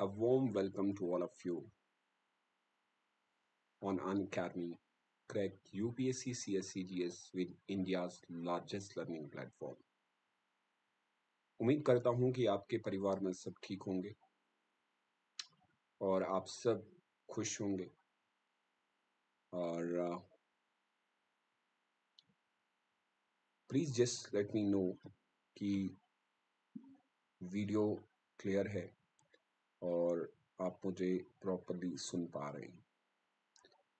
A warm welcome to all of you on Unacademy. Crack UPSC CSCGS with India's largest learning platform. उम्मीद करता हूँ कि आपके परिवार में सब ठीक होंगे और आप सब खुश होंगे और please just let me know कि वीडियो क्लियर है और आप मुझे प्रॉपरली सुन पा रहे हैं।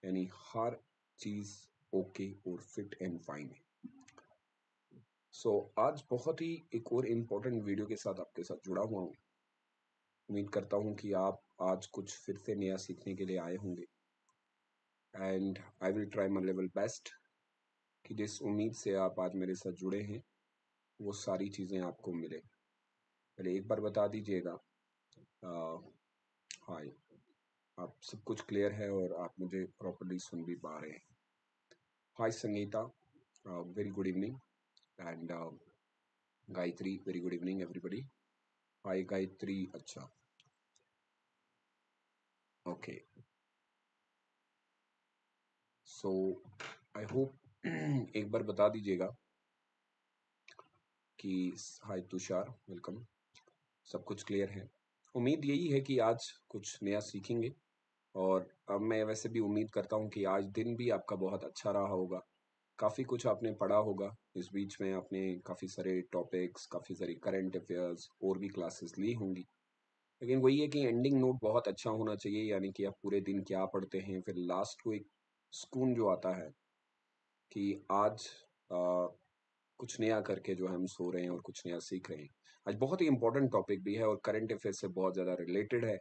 यानी हर चीज़ ओके और फिट एंड फाइन है। सो so, आज बहुत ही एक और इम्पोर्टेंट वीडियो के साथ आपके साथ जुड़ा हुआ हूँ। उम्मीद करता हूँ कि आप आज कुछ फिर से नया सीखने के लिए आए होंगे। And I will try my level best कि जिस उम्मीद से आप आज मेरे साथ जुड़े हैं वो सारी चीज़ें आपको मिले। पहले एक बार बता दीजिएगा हाय। आप सब कुछ क्लियर है और आप मुझे प्रॉपरली सुन भी पा रहे हैं। Hi Sangeeta very good evening and Gayatri very good evening everybody hi Gayatri अच्छा। ओके सो आई होप एक बार बता दीजिएगा कि हाय तुषार वेलकम सब कुछ क्लियर है? उम्मीद यही है कि आज कुछ नया सीखेंगे। और अब मैं वैसे भी उम्मीद करता हूँ कि आज दिन भी आपका बहुत अच्छा रहा होगा। काफ़ी कुछ आपने पढ़ा होगा। इस बीच में आपने काफ़ी सारे टॉपिक्स काफ़ी सारी करंट अफेयर्स और भी क्लासेस ली होंगी। लेकिन वही है कि एंडिंग नोट बहुत अच्छा होना चाहिए यानी कि आप पूरे दिन क्या पढ़ते हैं फिर लास्ट को एक सुकून जो आता है कि आज आ, कुछ नया करके जो हम सो रहे हैं और कुछ नया सीख रहे हैं। आज बहुत ही इंपॉर्टेंट टॉपिक भी है और करंट अफेयर से बहुत ज़्यादा रिलेटेड है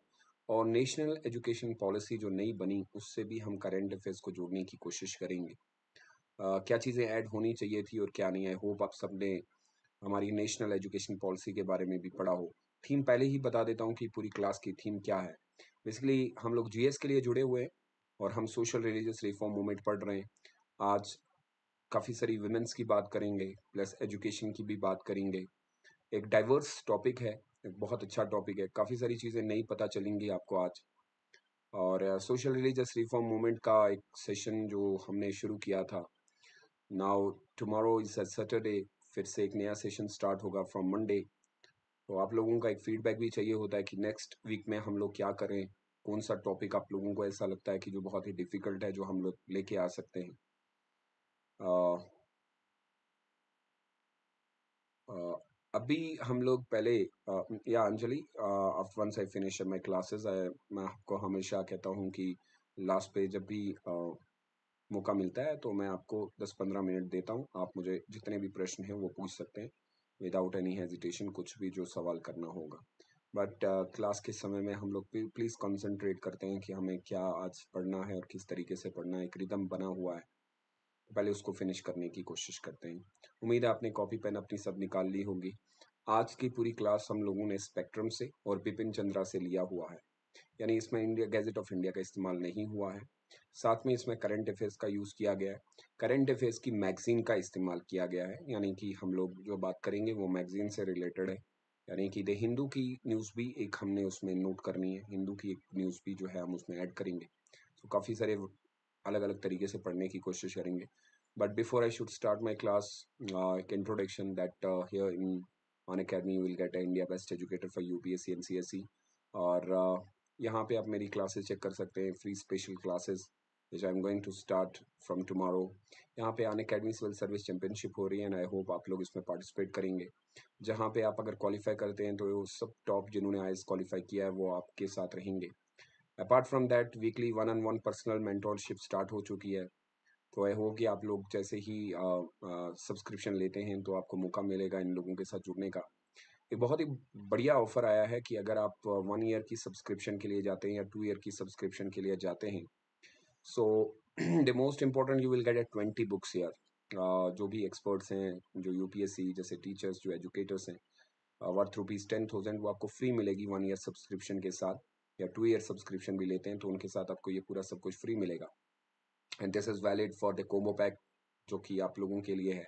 और नेशनल एजुकेशन पॉलिसी जो नई बनी उससे भी हम करेंट अफेयर्स को जोड़ने की कोशिश करेंगे। uh, क्या चीज़ें ऐड होनी चाहिए थी और क्या नहीं आई होप आप सबने हमारी नेशनल एजुकेशन पॉलिसी के बारे में भी पढ़ा हो। थीम पहले ही बता देता हूँ कि पूरी क्लास की थीम क्या है। बेसिकली हम लोग जीएस के लिए जुड़े हुए हैं और हम सोशल रिलीजियस रिफॉर्म मूवमेंट पढ़ रहे हैं। आज काफ़ी सारी वुमेंस की बात करेंगे प्लस एजुकेशन की भी बात करेंगे। एक डाइवर्स टॉपिक है, एक बहुत अच्छा टॉपिक है। काफ़ी सारी चीज़ें नई पता चलेंगी आपको आज। और सोशल रिलीजियस रिफॉर्म मूवमेंट का एक सेशन जो हमने शुरू किया था। नाउ टुमारो इज़ सैटरडे फिर से एक नया सेशन स्टार्ट होगा फ्रॉम मंडे तो आप लोगों का एक फीडबैक भी चाहिए होता है कि नेक्स्ट वीक में हम लोग क्या करें, कौन सा टॉपिक आप लोगों को ऐसा लगता है कि जो बहुत ही डिफ़िकल्ट है, जो हम लोग लेके आ सकते हैं आ, आ, अभी हम लोग पहले या Anjali once I finish my classes मैं आपको हमेशा कहता हूँ कि लास्ट पे जब भी मौका मिलता है तो मैं आपको 10-15 मिनट देता हूँ। आप मुझे जितने भी प्रश्न हैं वो पूछ सकते हैं। विदाउट एनी हेजिटेशन कुछ भी जो सवाल करना होगा। बट क्लास uh, के समय में हम लोग प्लीज़ कंसंट्रेट करते हैं कि हमें क्या आज पढ़ना है और किस तरीके से पढ़ना है। एक रिदम बना हुआ है। पहले उसको फिनिश करने की कोशिश करते हैं। उम्मीद है आपने कॉपी पेन अपनी सब निकाल ली होगी। आज की पूरी क्लास हम लोगों ने स्पेक्ट्रम से और बिपिन चंद्रा से लिया हुआ है। यानी इसमें इंडिया गैजेट ऑफ़ इंडिया का इस्तेमाल नहीं हुआ है। साथ में इसमें करंट अफेयर्स का यूज़ किया गया है। करंट अफेयर्स की मैगजीन का इस्तेमाल किया गया है। यानी कि हम लोग जो बात करेंगे वो मैगजीन से रिलेटेड है। यानी कि द हिंदू की न्यूज़ भी एक हमने उसमें नोट करनी है। हिंदू की एक न्यूज़ भी जो है हम उसमें ऐड करेंगे। तो काफ़ी सारे अलग अलग तरीके से पढ़ने की कोशिश करेंगे। But before I should start my class, uh, introduction that uh, here in on India best will for U P S C N C S C और uh, यहाँ पे आप मेरी क्लासेस चेक कर सकते हैं free special classes I am going to start from tomorrow यहाँ पे Unacademy civil service championship हो रही है एंड आई होप आप लोग इसमें पार्टिसिपेट करेंगे। जहाँ पे आप अगर क्वालिफाई करते हैं तो सब टॉप जिन्होंने आई एस क्वालिफाई किया है वो आपके साथ रहेंगे। Apart from that weekly one on one personal mentorship start हो चुकी है। तो आई होप कि आप लोग जैसे ही सब्सक्रिप्शन लेते हैं तो आपको मौका मिलेगा इन लोगों के साथ जुड़ने का। एक बहुत ही बढ़िया ऑफ़र आया है कि अगर आप वन ईयर की सब्सक्रिप्शन के लिए जाते हैं या टू ईयर की सब्सक्रिप्शन के लिए जाते हैं so the most important you will get at twenty books year जो भी एक्सपर्ट्स हैं, जो यूपीएससी जैसे टीचर्स जो एजुकेटर्स हैं वर्थ रुपीज़ टेन थाउज़ेंड वो आपको फ्री मिलेगी वन ईयर सब्सक्रिप्शन के साथ। या टू ईयर सब्सक्रिप्शन भी लेते हैं तो उनके साथ आपको ये पूरा सब कुछ फ्री मिलेगा। And this is valid for the combo pack जो कि आप लोगों के लिए है।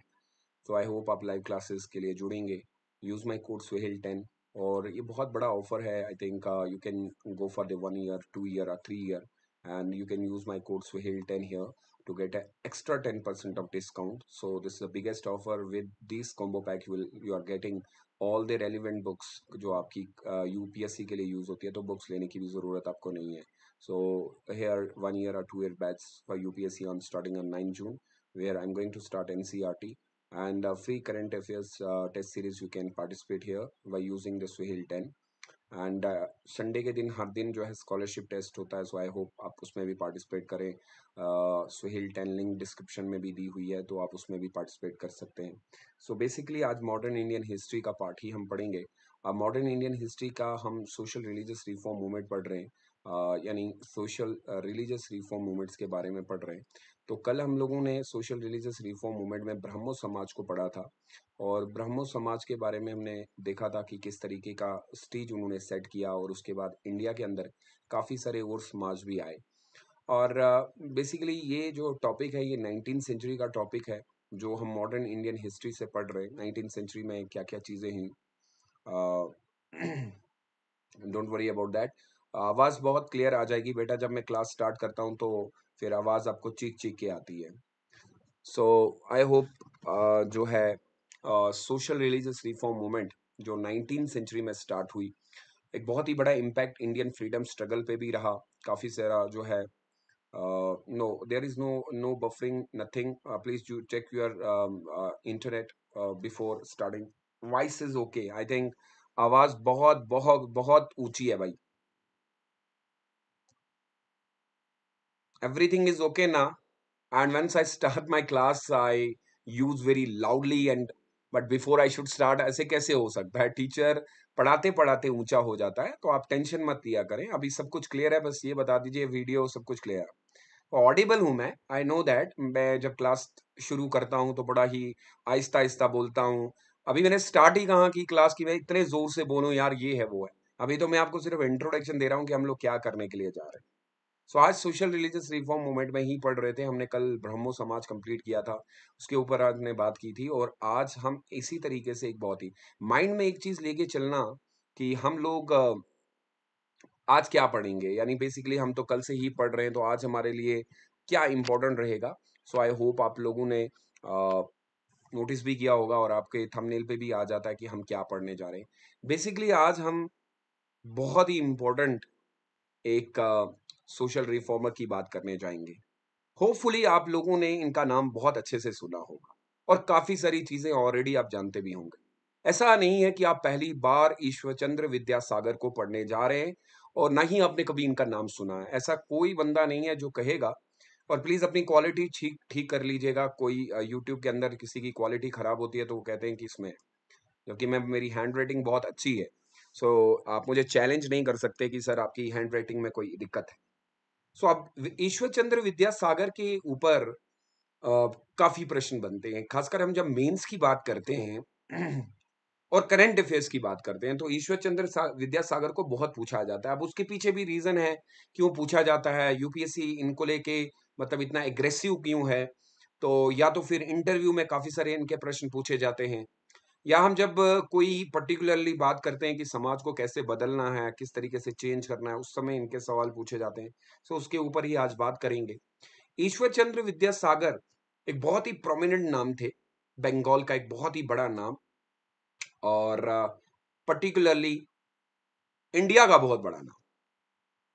तो आई होप आप लाइव क्लासेस के लिए जुड़ेंगे। Use my code Suhail ten और ये बहुत बड़ा ऑफ़र है। I think you can go for the one year two year और three year and you can use my code Suhail10 here to get an extra 10% of discount. So this is the biggest offer with this combo pack you will, you are getting all the relevant books जो आपकी you P S सी के लिए use होती है तो books लेने की भी ज़रूरत आपको नहीं है। So here are one year or two year batch for U P S C on starting on nine June we are I am going to start N C R T and free current affairs test series you can participate here by using the Suhail ten and Sunday uh, के दिन हर दिन जो है scholarship test होता है so I hope आप उसमें भी पार्टिसिपेट करें। सुहिल टेन लिंक डिस्क्रिप्शन में भी दी हुई है तो आप उसमें भी पार्टिसिपेट कर सकते हैं। सो so बेसिकली आज मॉडर्न इंडियन हिस्ट्री का पार्ट ही हम पढ़ेंगे। मॉडर्न इंडियन हिस्ट्री का हम सोशल रिलीजियस रिफॉर्म मूवमेंट पढ़ रहे हैं। Uh, यानी सोशल रिलीजियस रिफॉर्म मूवमेंट्स के बारे में पढ़ रहे हैं। तो कल हम लोगों ने सोशल रिलीजियस रिफॉर्म मूवमेंट में ब्रह्मो समाज को पढ़ा था। और ब्रह्मो समाज के बारे में हमने देखा था कि किस तरीके का स्टेज उन्होंने सेट किया और उसके बाद इंडिया के अंदर काफ़ी सारे और समाज भी आए। और बेसिकली ये जो टॉपिक है, ये नाइनटीन सेंचुरी का टॉपिक है, जो हम मॉडर्न इंडियन हिस्ट्री से पढ़ रहे हैं। नाइनटीन सेंचुरी में क्या क्या चीज़ें हैं डोंट वरी अबाउट दैट आवाज़ बहुत क्लियर आ जाएगी बेटा, जब मैं क्लास स्टार्ट करता हूँ तो फिर आवाज़ आपको चीख चीख के आती है। सो आई होप जो है सोशल रिलीजियस रिफॉर्म मूवमेंट जो नाइनटीन सेंचुरी में स्टार्ट हुई, एक बहुत ही बड़ा इम्पैक्ट इंडियन फ्रीडम स्ट्रगल पे भी रहा। काफ़ी सारा जो है no there is no no buffering nothing please you check your internet before starting voice is okay I think आवाज़ बहुत बहुत बहुत ऊँची है भाई। Everything is okay now. And once i start my class, i use very loudly and but before I should start ऐसे कैसे हो सकता है? टीचर पढ़ाते पढ़ाते ऊँचा हो जाता है तो आप टेंशन मत लिया करें। अभी सब कुछ क्लियर है, बस ये बता दीजिए वीडियो सब कुछ क्लियर है। ऑडिबल हूँ मैं आई नो दैट मैं जब क्लास शुरू करता हूँ तो बड़ा ही आहिस्ता आहिस्ता बोलता हूँ। अभी मैंने स्टार्ट ही कहा कि क्लास की, मैं इतने ज़ोर से बोलूँ, यार ये है, वो है। अभी तो मैं आपको सिर्फ़ इंट्रोडक्शन दे रहा हूँ कि हम लोग क्या करने के लिए जा रहे हैं। सो आज सोशल रिलीजियस रिफॉर्म मूवमेंट में ही पढ़ रहे थे। हमने कल ब्रह्मो समाज कंप्लीट किया था। उसके ऊपर आज ने बात की थी और आज हम इसी तरीके से एक बहुत ही माइंड में एक चीज़ लेके चलना कि हम लोग आज क्या पढ़ेंगे? यानी बेसिकली हम तो कल से ही पढ़ रहे हैं तो आज हमारे लिए क्या इंपॉर्टेंट रहेगा? सो आई होप आप लोगों ने नोटिस भी किया होगा और आपके थंबनेल पे भी आ जाता है कि हम क्या पढ़ने जा रहे हैं। बेसिकली आज हम बहुत ही इम्पोर्टेंट एक सोशल रिफॉर्मर की बात करने जाएँगे। होपफुली आप लोगों ने इनका नाम बहुत अच्छे से सुना होगा और काफ़ी सारी चीज़ें ऑलरेडी आप जानते भी होंगे। ऐसा नहीं है कि आप पहली बार ईश्वरचंद्र विद्यासागर को पढ़ने जा रहे हैं और ना ही आपने कभी इनका नाम सुना है। ऐसा कोई बंदा नहीं है जो कहेगा और प्लीज़ अपनी क्वालिटी ठीक ठीक कर लीजिएगा। कोई यूट्यूब के अंदर किसी की क्वालिटी खराब होती है तो वो कहते हैं कि इसमें क्योंकि मैं मेरी हैंड राइटिंग बहुत अच्छी है। सो so, आप मुझे चैलेंज नहीं कर सकते कि सर आपकी हैंड राइटिंग में कोई दिक्कत है। सो अब ईश्वर चंद्र विद्यासागर के ऊपर काफ़ी प्रश्न बनते हैं। खासकर हम जब मेंस की बात करते हैं और करंट अफेयर्स की बात करते हैं तो ईश्वर चंद्र विद्यासागर को बहुत पूछा जाता है। अब उसके पीछे भी रीजन है क्यों पूछा जाता है यूपीएससी इनको लेके मतलब इतना एग्रेसिव क्यों है? तो या तो फिर इंटरव्यू में काफ़ी सारे इनके प्रश्न पूछे जाते हैं। या हम जब कोई पर्टिकुलरली बात करते हैं कि समाज को कैसे बदलना है, किस तरीके से चेंज करना है, उस समय इनके सवाल पूछे जाते हैं। सो उसके ऊपर ही आज बात करेंगे। ईश्वर चंद्र विद्यासागर एक बहुत ही प्रोमिनेंट नाम थे। बंगाल का एक बहुत ही बड़ा नाम। और पर्टिकुलरली इंडिया का बहुत बड़ा नाम।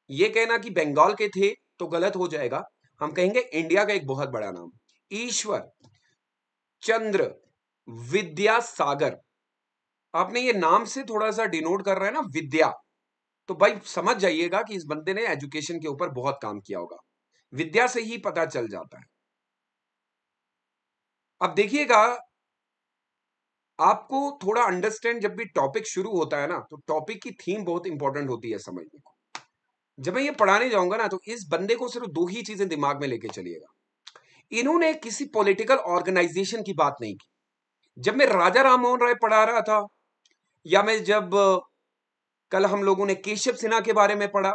ये कहना कि बंगाल के थे तो गलत हो जाएगा। हम कहेंगे इंडिया का एक बहुत बड़ा नाम। ईश्वर चंद्र विद्या सागर आपने ये नाम से थोड़ा सा डिनोट कर रहा है ना, विद्या। तो भाई, समझ जाइएगा कि इस बंदे ने एजुकेशन के ऊपर बहुत काम किया होगा। विद्या से ही पता चल जाता है। अब देखिएगा, आपको थोड़ा अंडरस्टैंड जब भी टॉपिक शुरू होता है ना तो टॉपिक की थीम बहुत इंपॉर्टेंट होती है समझने को। जब मैं ये पढ़ाने जाऊँगा ना तो इस बंदे को सिर्फ़ दो ही चीज़ें दिमाग में लेके चलिएगा। इन्होंने किसी पॉलिटिकल ऑर्गेनाइजेशन की बात नहीं की। जब मैं राजा राम मोहन राय पढ़ा रहा था, या मैं जब कल हम लोगों ने केशव सिन्हा के बारे में पढ़ा,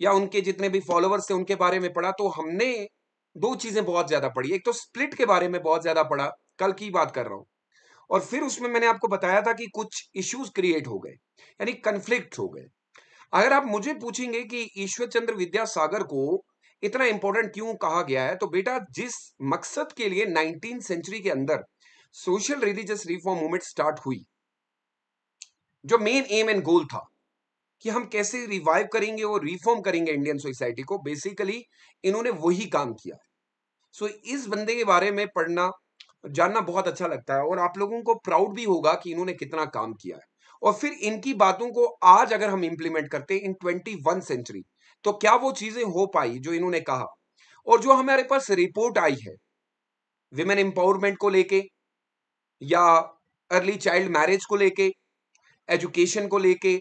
या उनके जितने भी फॉलोअर्स थे उनके बारे में पढ़ा तो हमने दो चीज़ें बहुत ज़्यादा पढ़ी। एक तो स्प्लिट के बारे में बहुत ज़्यादा पढ़ा, कल की बात कर रहा हूँ। और फिर उसमें मैंने आपको बताया था कि कुछ इश्यूज़ क्रिएट हो गए, यानी कन्फ्लिक्ट हो गए। अगर आप मुझे पूछेंगे कि ईश्वर चंद्र विद्यासागर को इतना इंपॉर्टेंट क्यों कहा गया है तो बेटा जिस मकसद के लिए नाइनटीन सेंचुरी के अंदर social religious reform movement start हुई। जो मेन एम एंड गोल था कि हम कैसे रिवाइव करेंगे और रिफॉर्म करेंगे इंडियन सोसाइटी को बेसिकली इन्होंने वही काम किया। सो so, इस बंदे के बारे में पढ़ना जानना बहुत अच्छा लगता है और आप लोगों को प्राउड भी होगा कि इन्होंने कितना काम किया है। और फिर इनकी बातों को आज अगर हम इंप्लीमेंट करते इन ट्वेंटी सेंचुरी तो क्या वो चीज़ें हो पाई जो इन्होंने कहा? और जो हमारे पास रिपोर्ट आई है विमेन एम्पावरमेंट को लेके या अर्ली चाइल्ड मैरिज को लेके एजुकेशन को लेके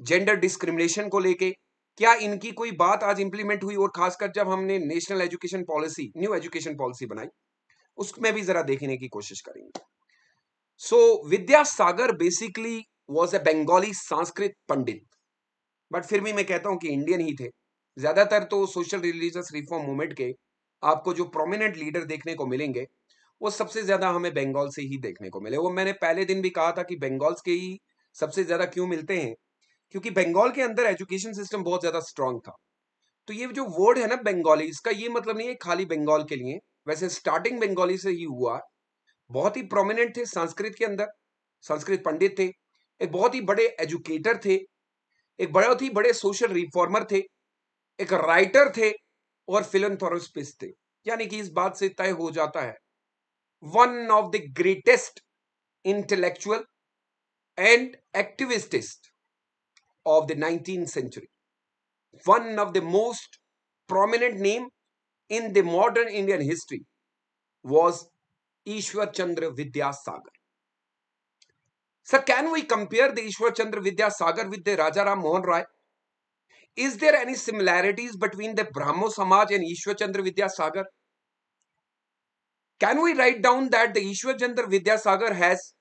जेंडर डिस्क्रिमिनेशन को लेके क्या इनकी कोई बात आज इंप्लीमेंट हुई और खासकर जब हमने national education policy new education policy बनाई उसमें भी जरा देखने की कोशिश करेंगे। So so, Vidyasagar basically was a Bengali Sanskrit pandit but फिर भी मैं कहता हूँ कि इंडियन ही थे। ज़्यादातर तो सोशल रिलीजियस रिफॉर्म मूवमेंट के आपको जो प्रोमिनेंट लीडर देखने को मिलेंगे वो सबसे ज़्यादा हमें बंगाल से ही देखने को मिले। वो मैंने पहले दिन भी कहा था कि बंगाल्स के ही सबसे ज़्यादा क्यों मिलते हैं? क्योंकि बंगाल के अंदर एजुकेशन सिस्टम बहुत ज़्यादा स्ट्रांग था। तो ये जो वर्ड है ना बंगाली, इसका ये मतलब नहीं है खाली बंगाल के लिए। वैसे स्टार्टिंग बंगाली से ही हुआ। बहुत ही प्रोमिनेंट थे संस्कृत के अंदर। संस्कृत पंडित थे। एक बहुत ही बड़े एजुकेटर थे। एक बहुत ही बड़े सोशल रिफॉर्मर थे। एक राइटर थे और फिलंथोरस्पिस्ट थे। यानी कि इस बात से तय हो जाता है one of the greatest intellectual and activistist of the 19th century. One of the most prominent name in the modern Indian history was Ishwar Chandra Vidyasagar. Sir, can we compare the Ishwar Chandra Vidyasagar with the Raja Ram Mohan Roy? Is there any similarities between the Brahmo Samaj and Ishwar Chandra Vidyasagar? Can we write down that the Ishwar Chandra Vidyasagar has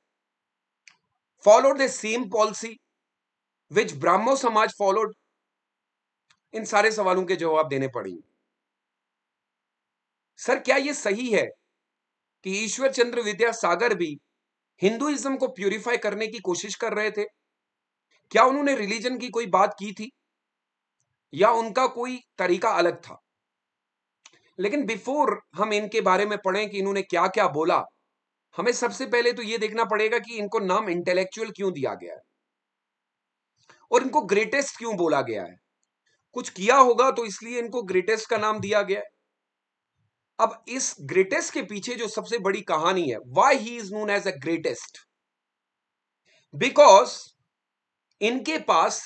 followed the same policy विच ब्राह्मो समाज followed in सारे सवालों के जवाब देने पड़ेंगे। Sir, क्या यह सही है कि ईश्वर चंद्र विद्यासागर भी हिंदुइज्म को प्यूरिफाई करने की कोशिश कर रहे थे? क्या उन्होंने रिलीजन की कोई बात की थी? या उनका कोई तरीका अलग था? लेकिन बिफोर हम इनके बारे में पढ़ें कि इन्होंने क्या क्या बोला, हमें सबसे पहले तो यह देखना पड़ेगा कि इनको नाम इंटेलेक्चुअल क्यों दिया गया है? और इनको ग्रेटेस्ट क्यों बोला गया है? कुछ किया होगा तो इसलिए इनको ग्रेटेस्ट का नाम दिया गया अब इस ग्रेटेस्ट के पीछे जो सबसे बड़ी कहानी है why he is known as a greatest because इनके पास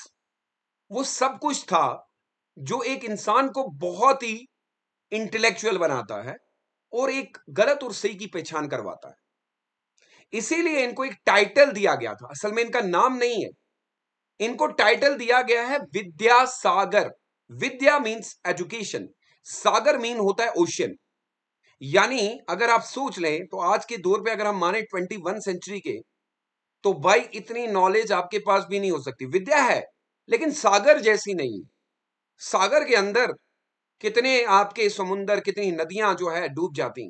वो सब कुछ था जो एक इंसान को बहुत ही इंटेलेक्चुअल बनाता है और एक गलत और सही की पहचान करवाता है। इसीलिए इनको एक टाइटल दिया गया था। असल में इनका नाम नहीं है। इनको टाइटल दिया गया है Vidya Sagar. Vidya means education sagar mean होता है ओशियन यानी अगर आप सोच लें तो आज के दौर पे अगर हम माने ट्वेंटी वन सेंचुरी के तो भाई इतनी नॉलेज आपके पास भी नहीं हो सकती। विद्या है, लेकिन सागर जैसी नहीं सागर के अंदर कितने आपके समुन्दर कितनी नदियाँ जो है डूब जाती।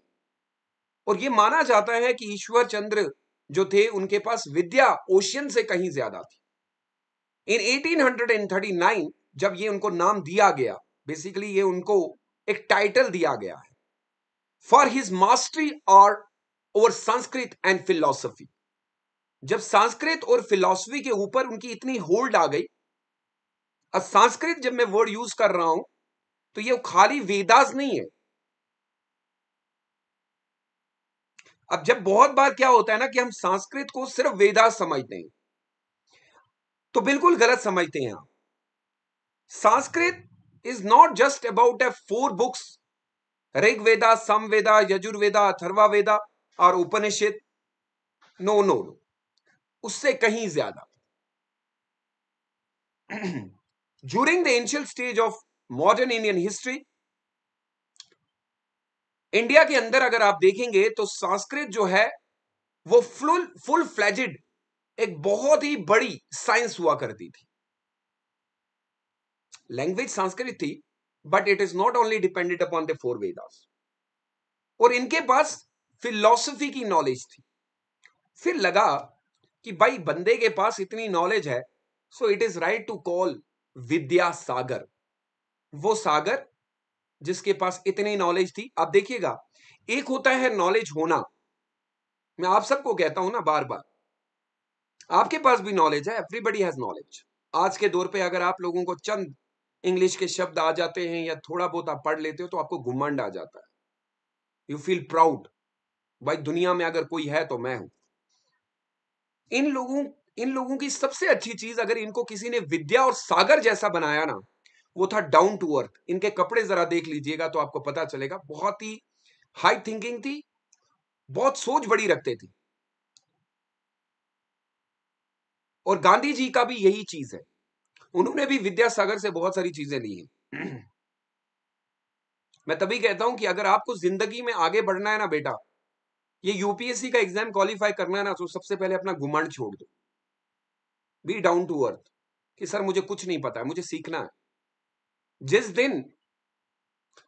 और ये माना जाता है कि ईश्वर चंद्र जो थे, उनके पास विद्या ओशियन से कहीं ज़्यादा थी। इन 1839 जब ये उनको नाम दिया गया बेसिकली ये उनको एक टाइटल दिया गया है। फॉर हिज मास्टरी और ओवर संस्कृत एंड फिलोसफी जब संस्कृत और फिलोसफी के ऊपर उनकी इतनी होल्ड आ गई, अब संस्कृत जब मैं वर्ड यूज़ कर रहा हूँ तो ये खाली वेदास नहीं है। अब जब बहुत बार क्या होता है ना कि हम संस्कृत को सिर्फ़ वेदास समझते हैं तो बिल्कुल गलत समझते हैं आप Sanskrit is not just about a four books Rigveda, Samaveda, Yajurveda Atharva Veda और उपनिषद। नो नो नो उससे कहीं ज़्यादा। During the initial stage of modern Indian history India के अंदर अगर आप देखेंगे तो संस्कृत जो है, वो फुल फुल फ्लैजिड एक बहुत ही बड़ी साइंस हुआ करती थी। लैंग्वेज संस्कृत थी but it is not only dependent upon the four Vedas और इनके पास फिलॉसफी की नॉलेज थी। फिर लगा कि भाई बंदे के पास इतनी नॉलेज है so it is right to call Vidya Sagar. वो सागर, जिसके पास इतनी नॉलेज थी। आप देखिएगा, एक होता है नॉलेज होना। मैं आप सबको कहता हूँ ना बार बार आपके पास भी नॉलेज है एवरीबडी हैज़ नॉलेज आज के दौर पे अगर आप लोगों को चंद इंग्लिश के शब्द आ जाते हैं या थोड़ा बहुत आप पढ़ लेते हो तो आपको घुमंड आ जाता है। यू फील प्राउड भाई, दुनिया में अगर कोई है तो मैं हूँ। इन लोगों इन लोगों की सबसे अच्छी चीज़ अगर इनको किसी ने विद्या और सागर जैसा बनाया ना वो था डाउन टू अर्थ इनके कपड़े जरा देख लीजिएगा तो आपको पता चलेगा। बहुत ही हाई थिंकिंग थी, बहुत सोच बड़ी रखते थे। और गांधी जी का भी यही चीज़ है। उन्होंने भी विद्यासागर से बहुत सारी चीज़ें ली हैं। मैं तभी कहता हूँ कि अगर आपको ज़िंदगी में आगे बढ़ना है ना बेटा, ये यूपीएससी का एग्ज़ाम क्वालिफाई करना है ना तो सबसे पहले अपना घुमांड छोड़ दो। बी डाउन टू अर्थ कि सर मुझे कुछ नहीं पता है मुझे सीखना है। जिस दिन,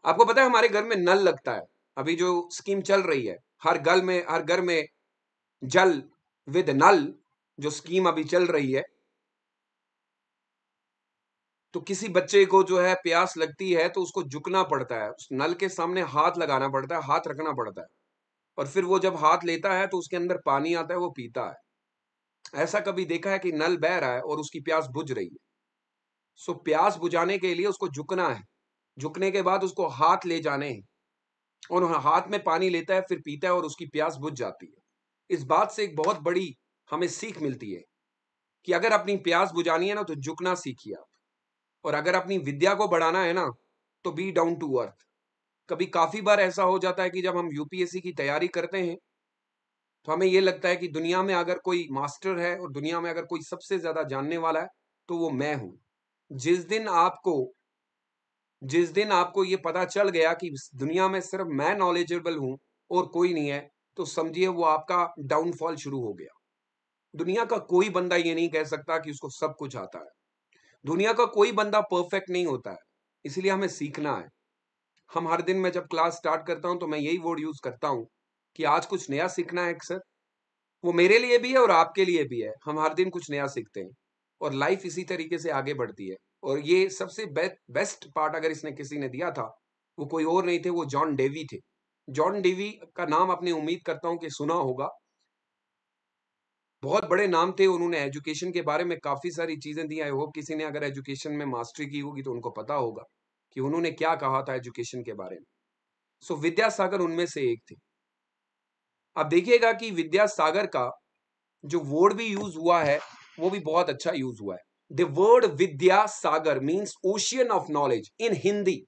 आपको पता है हमारे घर में नल लगता है। अभी जो स्कीम चल रही है, हर गल में, हर घर में जल विद नल, जो स्कीम अभी चल रही है तो किसी बच्चे को जो है प्यास लगती है तो उसको झुकना पड़ता है। उस नल के सामने हाथ लगाना पड़ता है, हाथ रखना पड़ता है। और फिर वो जब हाथ लेता है तो उसके अंदर पानी आता है, वो पीता है। ऐसा कभी देखा है कि नल बह रहा है और उसकी प्यास बुझ रही है? सो प्यास बुझाने के लिए उसको झुकना है। झुकने के बाद उसको हाथ ले जाने हैं। और हाथ में पानी लेता है, फिर पीता है और उसकी प्यास बुझ जाती है। इस बात से एक बहुत बड़ी हमें सीख मिलती है कि अगर अपनी प्यास बुझानी है ना तो झुकना सीखिए आप। और अगर अपनी विद्या को बढ़ाना है ना तो बी डाउन टू अर्थ कभी काफ़ी बार ऐसा हो जाता है कि जब हम यूपीएससी की तैयारी करते हैं तो हमें यह लगता है कि दुनिया में अगर कोई मास्टर है और दुनिया में अगर कोई सबसे ज़्यादा जानने वाला है तो वो मैं हूँ। जिस दिन आपको, जिस दिन आपको ये पता चल गया कि दुनिया में सिर्फ़ मैं नॉलेजेबल हूँ और कोई नहीं है तो समझिए वो आपका डाउनफॉल शुरू हो गया। दुनिया का कोई बंदा ये नहीं कह सकता कि उसको सब कुछ आता है। दुनिया का कोई बंदा परफेक्ट नहीं होता है, इसलिए हमें सीखना है। हम हर दिन मैं जब क्लास स्टार्ट करता हूँ तो मैं यही वर्ड यूज़ करता हूँ कि आज कुछ नया सीखना है अक्सर। वो मेरे लिए भी है और आपके लिए भी है, हम हर दिन कुछ नया सीखते हैं। और लाइफ इसी तरीके से आगे बढ़ती है। और ये सबसे बे, बेस्ट पार्ट अगर इसने किसी ने दिया था वो कोई और नहीं थे वो जॉन डेवी थे। जॉन डेवी का नाम अपनी उम्मीद करता हूँ कि सुना होगा। बहुत बड़े नाम थे उन्होंने एजुकेशन के बारे में काफ़ी सारी चीज़ें दी। आई होप किसी ने अगर एजुकेशन में मास्टरी की होगी तो उनको पता होगा कि उन्होंने क्या कहा था एजुकेशन के बारे में। सो विद्यासागर उनमें से एक थे। अब देखिएगा कि विद्यासागर का जो वर्ड भी यूज़ हुआ है वो भी बहुत अच्छा यूज़ हुआ है। The word Vidya Sagar means ocean of knowledge in Hindi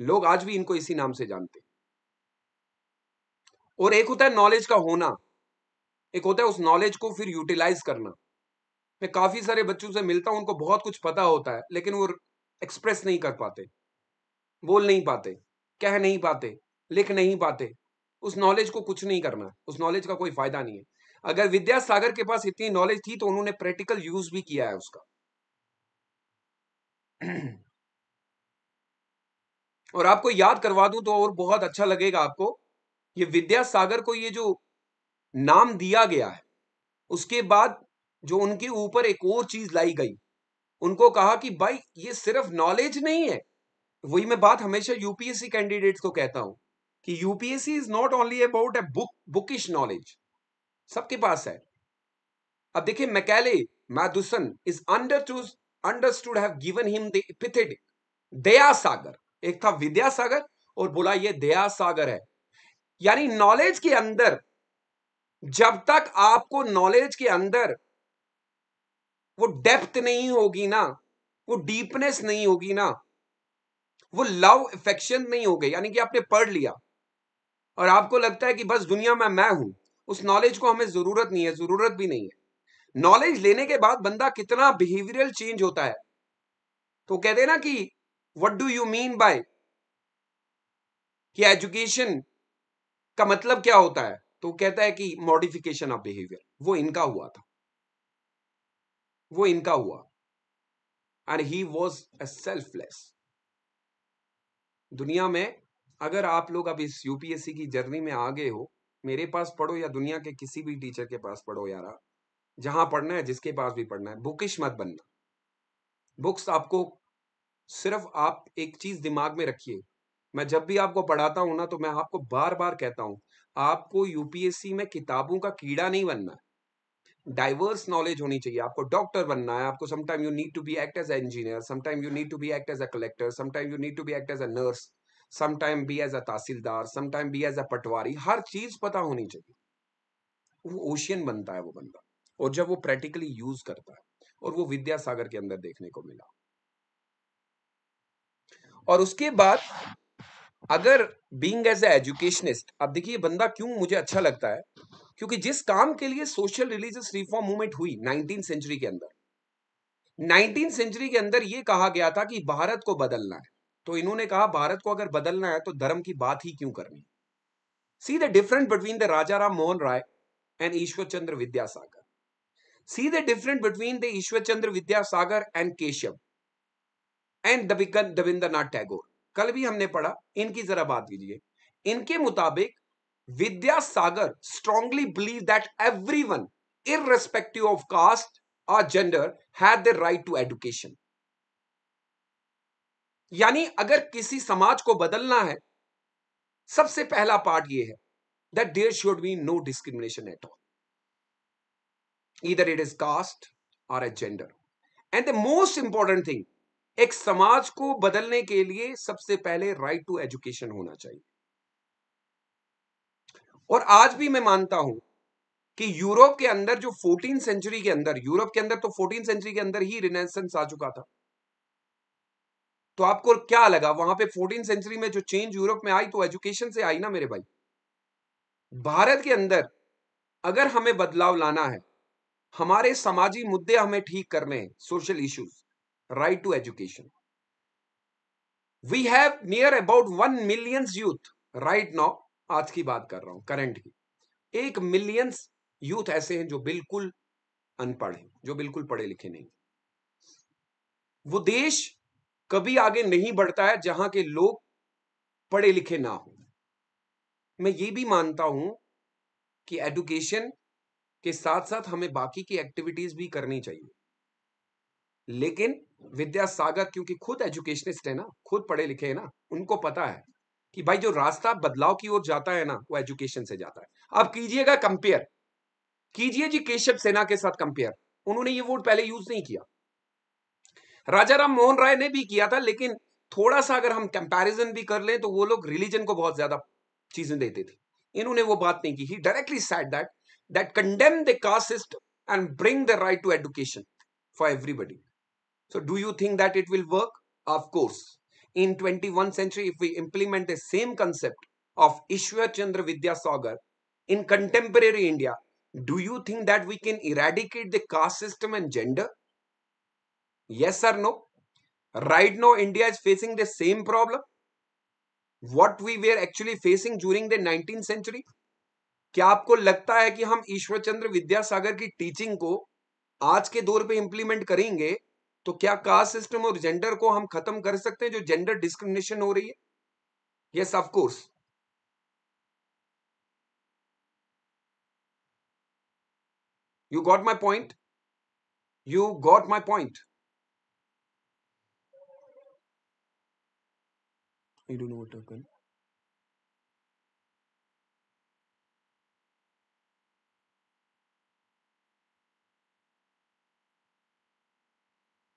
लोग आज भी इनको इसी नाम से जानते और एक होता है नॉलेज का होना। एक होता है उस नॉलेज को फिर यूटिलाइज करना। मैं काफ़ी सारे बच्चों से मिलता हूँ, उनको बहुत कुछ पता होता है, लेकिन वो एक्सप्रेस नहीं कर पाते। बोल नहीं पाते, कह नहीं पाते, लिख नहीं पाते। उस नॉलेज को कुछ नहीं करना। उस नॉलेज का कोई फ़ायदा नहीं है। अगर विद्यासागर के पास इतनी नॉलेज थी तो उन्होंने प्रैक्टिकल यूज़ भी किया है उसका। और आपको याद करवा दूँ तो और बहुत अच्छा लगेगा आपको, ये विद्यासागर को ये जो नाम दिया गया है, उसके बाद जो उनके ऊपर एक और चीज़ लाई गई, उनको कहा कि, भाई, ये सिर्फ़ नॉलेज नहीं है। वही मैं बात हमेशा यूपीएससी कैंडिडेट्स को कहता हूँ कि UPSC is not only about a book bookish knowledge सबके पास है। अब देखिए, Macaulay मैदुसन is under understood have given him the epithetic Daya Sagar एक था विद्या सागर और बोला, ये दया सागर है। यानी नॉलेज के अंदर, जब तक आपको नॉलेज के अंदर वो डेप्थ नहीं होगी ना, वो डीपनेस नहीं होगी ना, वो लव इफेक्शन नहीं हो गई यानी कि आपने पढ़ लिया और आपको लगता है कि बस दुनिया में मैं हूँ। उस नॉलेज को हमें ज़रूरत नहीं है, ज़रूरत भी नहीं है। नॉलेज लेने के बाद बंदा कितना बिहेवियरल चेंज होता है। तो कहते ना कि what do you mean by कि एजुकेशन का मतलब क्या होता है? तो कहता है कि मॉडिफिकेशन ऑफ़ बिहेवियर वो इनका हुआ था। वो इनका हुआ। And he was a selfless दुनिया में अगर आप लोग अब इस यूपीएससी की जर्नी में आ गए हो मेरे पास पढ़ो या दुनिया के किसी भी टीचर के पास पढ़ो यारा, जहाँ पढ़ना है, जिसके पास भी पढ़ना है बुकिश मत बनना। बुक्स आपको सिर्फ़ आप एक चीज़ दिमाग में रखिए। मैं जब भी आपको पढ़ाता हूँ ना तो मैं आपको बार बार कहता हूँ, आपको यूपीएससी में किताबों का कीड़ा नहीं बनना डाइवर्स नॉलेज होनी चाहिए। आपको डॉक्टर बनना है, आपको sometime you need to be act as engineer sometime you need to be act as a collector sometime you need to be act as a nurse sometime be as a tehsildar sometime be as a patwari, हर चीज़ पता होनी चाहिए। वो ocean बनता है वो बंदा, और जब वो प्रैक्टिकली यूज़ करता है, और वो विद्यासागर के अंदर देखने को मिला। और उसके बाद, अगर बींग एज एजुकेशनिस्ट अब देखिए बंदा क्यों मुझे अच्छा लगता है? क्योंकि जिस काम के लिए सोशल रिलीजियस रिफॉर्म मूवमेंट हुई नाइनटीन सेंचुरी के अंदर नाइनटीन सेंचुरी के अंदर यह कहा गया था कि भारत को बदलना है। तो इन्होंने कहा, भारत को अगर बदलना है तो धर्म की बात ही क्यों करनी? See the difference between the Raja Ram Mohan Roy and Ishwar Chandra Vidyasagar see the difference between the Ishwar Chandra Vidyasagar and Keshav and Debendranath Tagore कल भी हमने पढ़ा, इनकी जरा बात कीजिए। इनके मुताबिक Vidyasagar strongly believe that everyone irrespective of caste or gender, had the right to education. यानी अगर किसी समाज को बदलना है, सबसे पहला पार्ट यह है that there should be no discrimination at all either it is caste और a gender and the most important thing एक समाज को बदलने के लिए सबसे पहले राइट टू एजुकेशन होना चाहिए। और आज भी मैं मानता हूँ कि यूरोप के अंदर जो फोर्टीन सेंचुरी के अंदर, यूरोप के अंदर तो फोर्टीन सेंचुरी के अंदर ही रिनेसेंस आ चुका था। तो आपको क्या लगा? वहाँ पे फोर्टीन सेंचुरी में जो चेंज यूरोप में आई तो एजुकेशन से आई ना मेरे भाई? भारत के अंदर अगर हमें बदलाव लाना है, हमारे समाजी मुद्दे हमें ठीक करने हैं social issues right to education we have near about one millions youth right now आज की बात कर रहा हूँ करंट की। एक मिलियंस यूथ ऐसे हैं जो बिल्कुल अनपढ़ हैं, जो बिल्कुल पढ़े लिखे नहीं वो देश कभी आगे नहीं बढ़ता है जहाँ के लोग पढ़े लिखे ना हो। मैं ये भी मानता हूँ कि एजुकेशन के साथ साथ हमें बाकी की एक्टिविटीज़ भी करनी चाहिए। लेकिन विद्यासागर क्योंकि खुद एजुकेशनिस्ट है ना, खुद पढ़े लिखे है ना, उनको पता है कि भाई जो रास्ता बदलाव की ओर जाता है ना, वो एजुकेशन से जाता है। अब कीजिएगा कंपेयर। कीजिए जी केशव सेना के साथ कंपेयर। उन्होंने ये वर्ड पहले यूज़ नहीं किया। राजा राम मोहन राय ने भी किया था, लेकिन थोड़ा सा अगर हम कंपैरिजन भी कर लें तो वो लोग रिलीजन को बहुत ज़्यादा चीज़ें देते थे। इन्होंने वो बात नहीं की directly said that that condemn the caste system and bring the right to education for everybody so do you think that it will work of course in twenty one century if we implement the same concept of Ishwar Chandra Vidyasagar in contemporary India do you think that we can eradicate the caste system and gender Yes or no? Right now, India is facing the same problem. What we were actually facing during the 19th century. क्या आपको लगता है कि हम ईश्वर चंद्र विद्यासागर की teaching को आज के दौर पे इंप्लीमेंट करेंगे तो क्या कास्ट सिस्टम और जेंडर को हम खत्म कर सकते हैं जो जेंडर डिस्क्रिमिनेशन हो रही है yes of course you got my point you got my point I don't know what happened.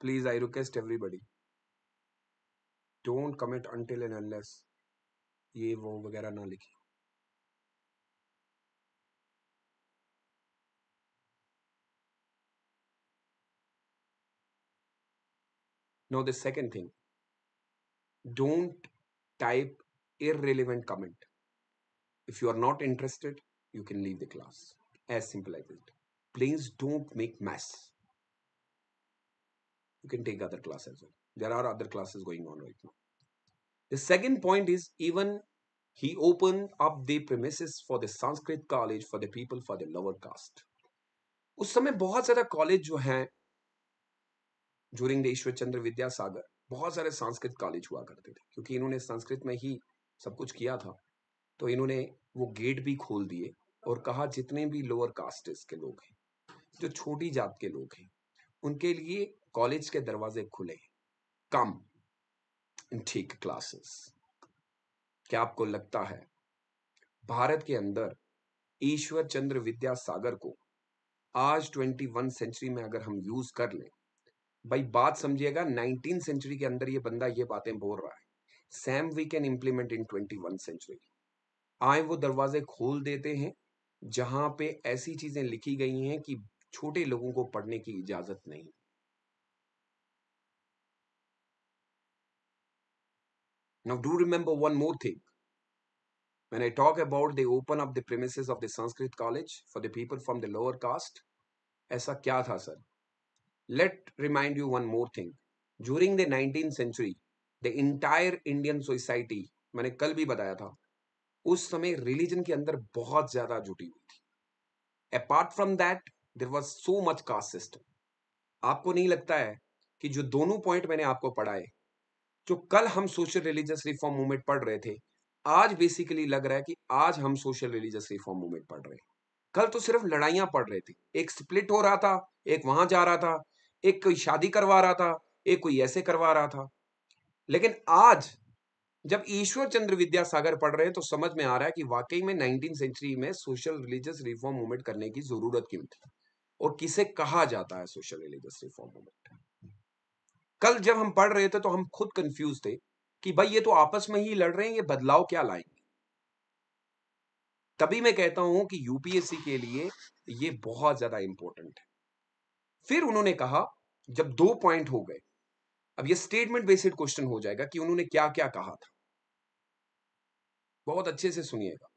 Please I request everybody don't commit until and unless ये वो वगैरह ना लिखिए Now, the second thing don't type irrelevant comment. If you are not interested, you can leave the class. As simple as it. Please don't make mess. you can take other class as well there are other classes going on right now the second point is even he opened up the premises for the sanskrit college for the people for the lower caste उस समय बहुत सारा college जो हैं during the Ishwar Chandra Vidyasagar बहुत सारे Sanskrit college हुआ करते थे, क्योंकि इन्होंने संस्कृत में ही सब कुछ किया था। तो इन्होंने वो गेट भी खोल दिए और कहा जितने भी लोअर कास्टेस के लोग हैं, जो छोटी जात के लोग हैं, उनके लिए कॉलेज के दरवाजे खुले कम ठीक क्लासेस क्या आपको लगता है, भारत के अंदर ईश्वर चंद्र विद्यासागर को आज ट्वेंटी वन सेंचुरी में अगर हम यूज़ कर लें भाई बात समझिएगा नाइनटीन सेंचुरी के अंदर ये बंदा ये बातें बोल रहा है same we can implement in twenty one century आए वो दरवाजे खोल देते हैं जहाँ पे ऐसी चीज़ें लिखी गई हैं कि छोटे लोगों को पढ़ने की इजाज़त नहीं Now do remember one more thing. When I talk about they open up the premises of the Sanskrit college for the people from the lower caste, ऐसा क्या था sir Let remind you one more thing. During the 19th century, the entire Indian society, मैंने कल भी बताया था उस समय रिलीजन के अंदर बहुत ज़्यादा जुटी हुई थी। Apart from that there was so much caste system आपको नहीं लगता है कि जो दोनों पॉइंट मैंने आपको पढ़ाए जो कल हम सोशल रिलीजियस रिफॉर्म मूवमेंट पढ़ रहे थे आज बेसिकली लग रहा है कि आज हम सोशल रिलीजियस रिफॉर्म मूवमेंट पढ़ रहे हैं। कल तो सिर्फ़ लड़ाइयाँ पढ़ रहे थे। एक स्प्लिट हो रहा था एक वहाँ जा रहा था एक कोई शादी करवा रहा था, एक कोई ऐसे करवा रहा था। लेकिन आज जब ईश्वर चंद्र विद्यासागर पढ़ रहे हैं तो समझ में आ रहा है कि वाकई में नाइनटीन सेंचुरी में सोशल रिलीजियस रिफॉर्म मूवमेंट करने की ज़रूरत क्यों थी? और किसे कहा जाता है सोशल रिलीजियस रिफॉर्म मूवमेंट? कल जब हम पढ़ रहे थे तो हम खुद कंफ्यूज थे कि भाई ये तो आपस में ही लड़ रहे हैं, ये बदलाव क्या लाएँगे? तभी मैं कहता हूँ कि यूपीएससी के लिए ये बहुत ज़्यादा इंपॉर्टेंट है। फिर उन्होंने कहा, जब दो पॉइंट हो गए, अब ये स्टेटमेंट बेस्ड क्वेश्चन हो जाएगा कि उन्होंने क्या क्या कहा था। बहुत अच्छे से सुनिएगा।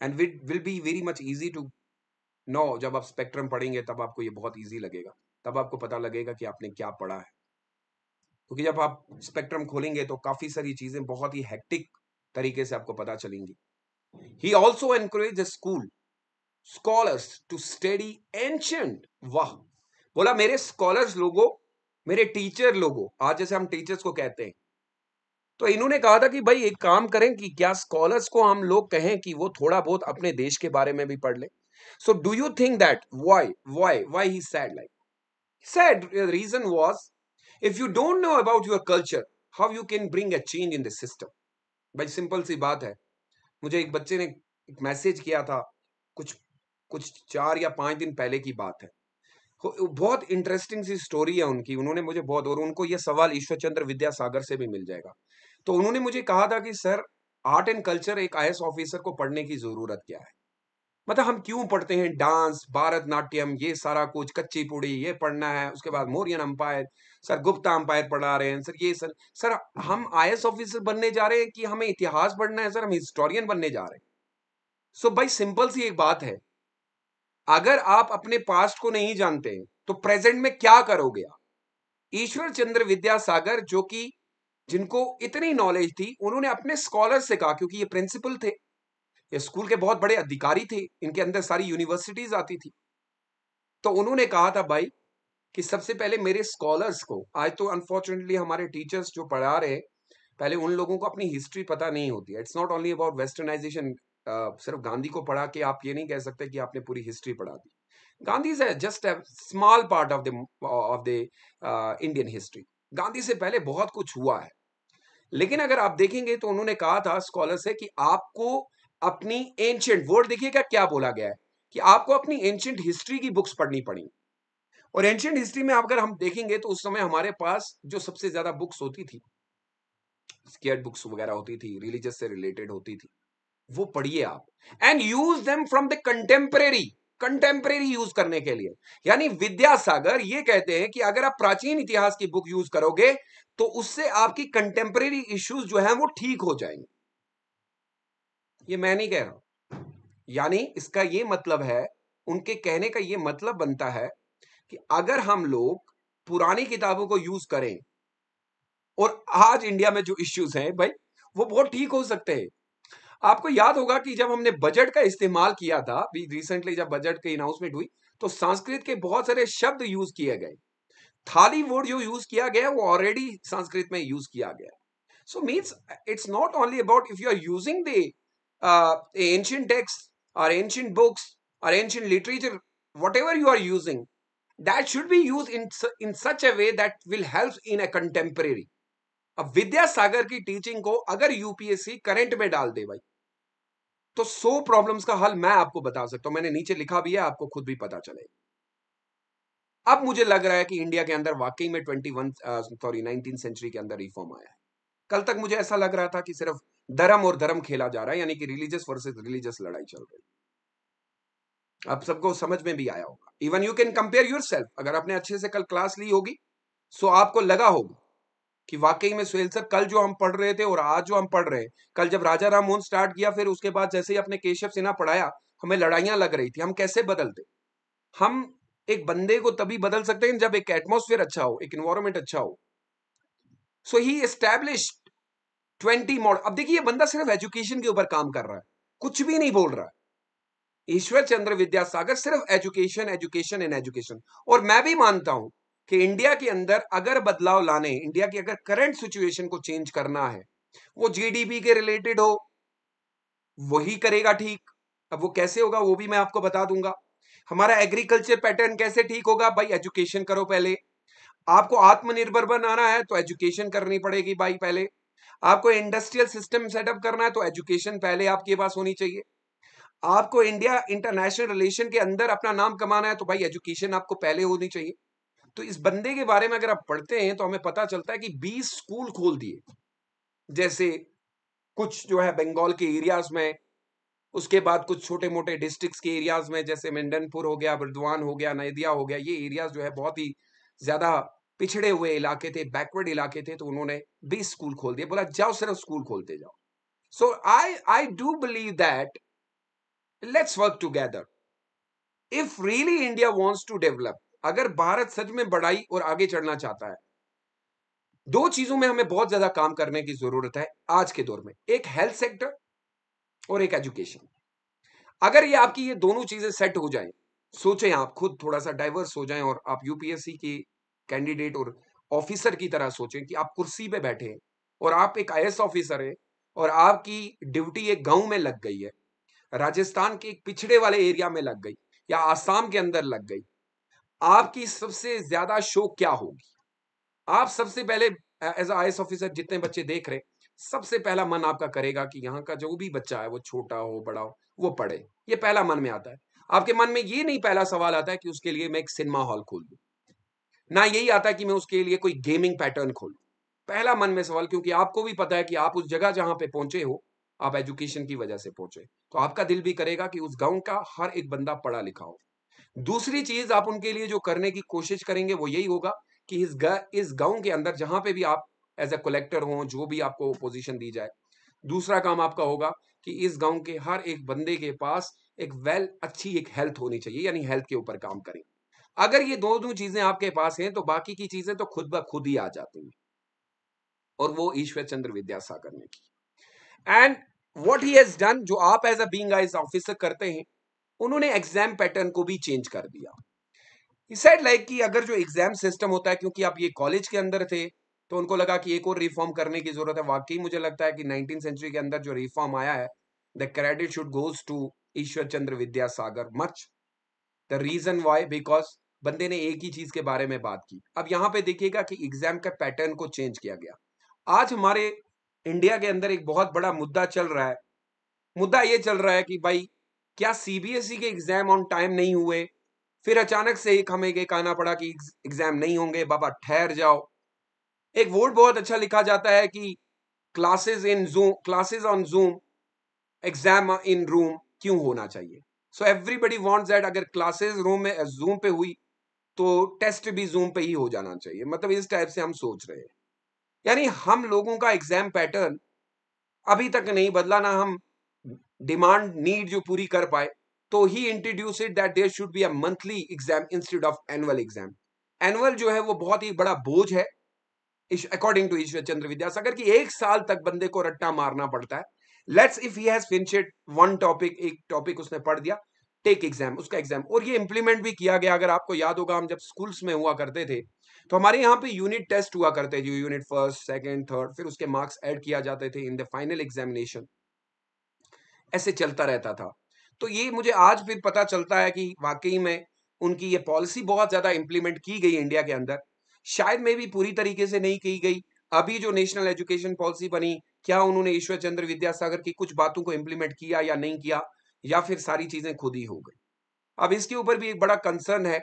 And it will be very much easy to know जब आप स्पेक्ट्रम पढ़ेंगे, तब आपको ये बहुत इजी लगेगा। तब आपको पता लगेगा कि आपने क्या पढ़ा है। क्योंकि जब आप स्पेक्ट्रम खोलेंगे तो काफ़ी सारी चीज़ें बहुत ही हेक्टिक तरीके से आपको पता चलेंगी। He also encourage school scholars to study ancient वाह बोला, मेरे स्कॉलर्स लोगों, मेरे टीचर लोगों, आज जैसे हम टीचर्स को कहते हैं तो इन्होंने कहा था कि भाई एक काम करें कि क्या स्कॉलर्स को हम लोग कहें कि वो थोड़ा बहुत अपने देश के बारे में भी पढ़ ले। So do you think that why why why he said like said reason was if you don't know about your culture how you can bring a change in the system भाई सिंपल सी बात है। मुझे एक बच्चे ने एक message किया था, कुछ कुछ चार या पाँच दिन पहले की बात है। बहुत इंटरेस्टिंग सी स्टोरी है उनकी उन्होंने मुझे बहुत और उनको ये सवाल ईश्वर चंद्र विद्यासागर से भी मिल जाएगा। तो उन्होंने मुझे कहा था कि सर आर्ट एंड कल्चर एक आई ऑफिसर को पढ़ने की ज़रूरत क्या है? मतलब हम क्यों पढ़ते हैं? डांस भारत नाट्यम ये सारा कुछ कच्ची पुड़ी ये पढ़ना है उसके बाद Mauryan empire sir Gupta empire पढ़ा रहे हैं सर ये सर सर हम आई ऑफिसर बनने जा रहे हैं कि हमें इतिहास पढ़ना है सर हम हिस्टोरियन बनने जा रहे हैं? सो so, भाई सिंपल सी एक बात है। अगर आप अपने पास्ट को नहीं जानते तो प्रेजेंट में क्या करोगे ईश्वर चंद्र विद्यासागर, जो कि जिनको इतनी नॉलेज थी, उन्होंने अपने स्कॉलर से कहा, क्योंकि ये प्रिंसिपल थे। ये स्कूल के बहुत बड़े अधिकारी थे, इनके अंदर सारी यूनिवर्सिटीज आती थी। तो उन्होंने कहा था, भाई, कि सबसे पहले मेरे स्कॉलर्स को, आज तो अनफॉर्चुनेटली हमारे टीचर्स जो पढ़ा रहे पहले उन लोगों को अपनी हिस्ट्री पता नहीं होती है। It's not only about westernization सिर्फ़ गांधी को पढ़ा के आप ये नहीं कह सकते कि आपने पूरी हिस्ट्री पढ़ा दी। गांधी से just a small part of the of the Indian history Gandhi से पहले बहुत कुछ हुआ है। लेकिन अगर आप देखेंगे तो उन्होंने कहा था स्कॉलर से कि आपको अपनी एंशियंट वर्ड देखिएगा क्या बोला गया है कि आपको अपनी एंशियंट हिस्ट्री की बुक्स पढ़नी पड़ी। और एंशियंट हिस्ट्री में अगर हम देखेंगे तो उस समय हमारे पास जो सबसे ज़्यादा बुक्स होती थी स्केयर बुक्स वगैरह होती थी रिलीजियस से रिलेटेड होती थी वो पढ़िए आप। And use them from the contemporary contemporary use करने के लिए। यानी विद्यासागर ये कहते हैं कि अगर आप प्राचीन इतिहास की बुक यूज़ करोगे तो उससे आपकी कंटेम्परेरी इश्यूज़ जो है वो ठीक हो जाएँगे। ये मैं नहीं कह रहा यानी इसका ये मतलब है, उनके कहने का ये मतलब बनता है कि अगर हम लोग पुरानी किताबों को यूज़ करें, और आज इंडिया में जो इश्यूज़ हैं, भाई, वो बहुत ठीक हो सकते हैं। आपको याद होगा कि जब हमने बजट का इस्तेमाल किया था रिसेंटली जब बजट की अनाउंसमेंट हुई तो संस्कृत के बहुत सारे शब्द यूज़ किए गए थाली वर्ड जो यूज़ किया गया वो ऑलरेडी संस्कृत में यूज़ किया गया so means it's not only about if you are using the uh, ancient texts or ancient books or ancient literature, whatever you are using, that should be used in in such a way that will help in a contemporary. अब विद्यासागर की teaching को अगर UPSC current में डाल दे भाई तो सौ प्रॉब्लम्स का हल मैं आपको बता सकता हूँ। मैंने नीचे लिखा भी है, आपको खुद भी पता चलेगा अब मुझे लग रहा है कि इंडिया के अंदर वाकई में twenty one sorry, nineteen century के अंदर रिफॉर्म आया है। कल तक मुझे ऐसा लग रहा था कि सिर्फ़ धर्म और धर्म खेला जा रहा है, यानी कि रिलीजियस वर्सेस रिलीजियस लड़ाई चल रही है। आप सबको समझ में भी आया होगा। Even you can compare your अगर आपने अच्छे से कल क्लास ली होगी सो आपको लगा होगा कि वाकई में सुहेल सर, कल जो हम पढ़ रहे थे और आज जो हम पढ़ रहे हैं, कल जब राजा राम मोहन स्टार्ट किया, फिर उसके बाद जैसे ही अपने केशव सिन्हा पढ़ाया, हमें लड़ाइयाँ लग रही थी। हम कैसे बदलते? हम एक बंदे को तभी बदल सकते हैं जब एक एटमोस्फेयर अच्छा हो, एक इन्वायरमेंट अच्छा हो। So he establish twenty model अब देखिए, ये बंदा सिर्फ़ एजुकेशन के ऊपर काम कर रहा है, कुछ भी नहीं बोल रहा है। ईश्वर चंद्र विद्यासागर सिर्फ़ एजुकेशन एजुकेशन एंड एजुकेशन और मैं भी मानता हूँ कि इंडिया के अंदर अगर बदलाव लाने, इंडिया की अगर करंट सिचुएशन को चेंज करना है, वो जीडीपी के रिलेटेड हो, वही करेगा ठीक। अब वो कैसे होगा, वो भी मैं आपको बता दूँगा। हमारा एग्रीकल्चर पैटर्न कैसे ठीक होगा? भाई एजुकेशन करो पहले। आपको आत्मनिर्भर बनाना है तो एजुकेशन करनी पड़ेगी भाई पहले। आपको इंडस्ट्रियल सिस्टम सेटअप करना है तो एजुकेशन पहले आपके पास होनी चाहिए। आपको इंडिया इंटरनेशनल रिलेशन के अंदर अपना नाम कमाना है तो भाई एजुकेशन आपको पहले होनी चाहिए। तो इस बंदे के बारे में अगर आप पढ़ते हैं तो हमें पता चलता है कि 20 स्कूल खोल दिए। जैसे कुछ जो है बंगाल के एरियाज़ में, उसके बाद कुछ छोटे मोटे डिस्ट्रिक्ट्स के एरियाज़ में, जैसे मेंडनपुर हो गया बर्दवान हो गया, नदिया हो गया, ये एरियाज़ जो है बहुत ही ज़्यादा पिछड़े हुए इलाके थे बैकवर्ड इलाके थे तो उन्होंने बीस स्कूल खोल दिए। बोला, जाओ सिर्फ़ स्कूल खोलते जाओ। So I I do believe that let's work together if really India wants to develop अगर भारत सच में बढ़ाई और आगे चढ़ना चाहता है, दो चीज़ों में हमें बहुत ज़्यादा काम करने की ज़रूरत है आज के दौर में। एक हेल्थ सेक्टर और एक एजुकेशन अगर ये आपकी ये दोनों चीज़ें सेट हो जाएँ, सोचें आप, खुद थोड़ा सा डाइवर्स हो जाएँ और आप यूपीएससी की कैंडिडेट और ऑफिसर की तरह सोचें कि आप कुर्सी पे बैठे हैं और आप एक आई ऑफिसर है और आपकी ड्यूटी एक गाँव में लग गई है, राजस्थान के एक पिछड़े वाले एरिया में लग गई या आसाम के अंदर लग गई आपकी सबसे ज़्यादा शोक क्या होगी? आप सबसे पहले एज आई ऑफिसर जितने बच्चे देख रहे, सबसे पहला मन आपका करेगा कि यहाँ का जो भी बच्चा है, वो छोटा हो, बड़ा हो, वो पढ़े। ये पहला मन में आता है। आपके मन में ये नहीं पहला सवाल आता है कि उसके लिए मैं एक सिनेमा हॉल खोल दू। ना यही आता है कि मैं उसके लिए कोई गेमिंग पैटर्न खोलू। पहला मन में सवाल, क्योंकि आपको भी पता है कि आप उस जगह जहाँ पे पहुँचे हो, आप एजुकेशन की वजह से पहुँचे तो आपका दिल भी करेगा कि उस गाँव का हर एक बंदा पढ़ा लिखा हो। दूसरी चीज़ आप उनके लिए जो करने की कोशिश करेंगे वो यही होगा कि इस ग, इस गाँव के अंदर जहाँ पे भी आप एज ए कलेक्टर हो जो भी आपको पोजीशन दी जाए। दूसरा काम आपका होगा कि इस गाँव के हर एक बंदे के पास एक वेल अच्छी एक हेल्थ होनी चाहिए यानी हेल्थ के ऊपर काम करें। अगर ये दोनों चीज़ें आपके पास हैं तो बाकी की चीज़ें तो खुद ब खुद ही आ जाती हैं। और वो ईश्वर चंद्र विद्यासागर ने की। एंड वॉट ही डन जो आप एज अ बींग ऑफिसर करते हैं उन्होंने एग्ज़ाम पैटर्न को भी चेंज कर दिया। सेड लाइक कि अगर जो एग्ज़ाम सिस्टम होता है, क्योंकि आप ये कॉलेज के अंदर थे तो उनको लगा कि एक और रिफॉर्म करने की ज़रूरत है। वाकई मुझे लगता है कि नाइनटीन सेंचुरी के अंदर जो रिफॉर्म आया है the credit should goes to Ishwar Chandra Vidyasagar much the reason why because बंदे ने एक ही चीज़ के बारे में बात की। अब यहाँ पे देखिएगा कि एग्ज़ाम का पैटर्न को चेंज किया गया। आज हमारे इंडिया के अंदर एक बहुत बड़ा मुद्दा चल रहा है। मुद्दा ये चल रहा है कि भाई क्या सीबीएसई के एग्ज़ाम ऑन टाइम नहीं हुए? फिर अचानक से एक हमें ये कहना पड़ा कि एग्ज़ाम नहीं होंगे, बाबा ठहर जाओ। एक वर्ड बहुत अच्छा लिखा जाता है कि classes in Zoom classes on Zoom exam in room क्यों होना चाहिए? सो एवरीबडी वॉन्ट्स दैट अगर क्लासेस रूम में जूम पे हुई तो टेस्ट भी जूम पे ही हो जाना चाहिए। मतलब इस टाइप से हम सोच रहे हैं। यानी हम लोगों का एग्ज़ाम पैटर्न अभी तक नहीं बदला, ना हम डिमांड नीड जो पूरी कर पाए तो he introduce it that there should be a monthly exam instead of annual exam annual जो है वो बहुत ही बड़ा बोझ है अकॉर्डिंग टू ईश्वर चंद्र विद्यासागर की एक साल तक बंदे को रट्टा मारना पड़ता है let's if he has finished one topic एक टॉपिक उसने पढ़ दिया टेक एग्ज़ाम उसका एग्ज़ाम और ये इंप्लीमेंट भी किया गया, अगर आपको याद होगा, हम जब स्कूल्स में हुआ करते थे तो हमारे यहाँ पे यूनिट टेस्ट हुआ करते थे यूनिट फ़र्स्ट सेकंड थर्ड फिर उसके मार्क्स ऐड किया जाते थे इन द फाइनल एग्जामिनेशन ऐसे चलता रहता था। तो ये मुझे आज फिर पता चलता है कि वाकई में उनकी ये पॉलिसी बहुत ज़्यादा इंप्लीमेंट की गई इंडिया के अंदर। शायद में भी पूरी तरीके से नहीं की गई। अभी जो नेशनल एजुकेशन पॉलिसी बनी, क्या उन्होंने ईश्वर चंद्र विद्यासागर की कुछ बातों को इम्प्लीमेंट किया या नहीं किया, या फिर सारी चीज़ें खुद ही हो गई? अब इसके ऊपर भी एक बड़ा कंसर्न है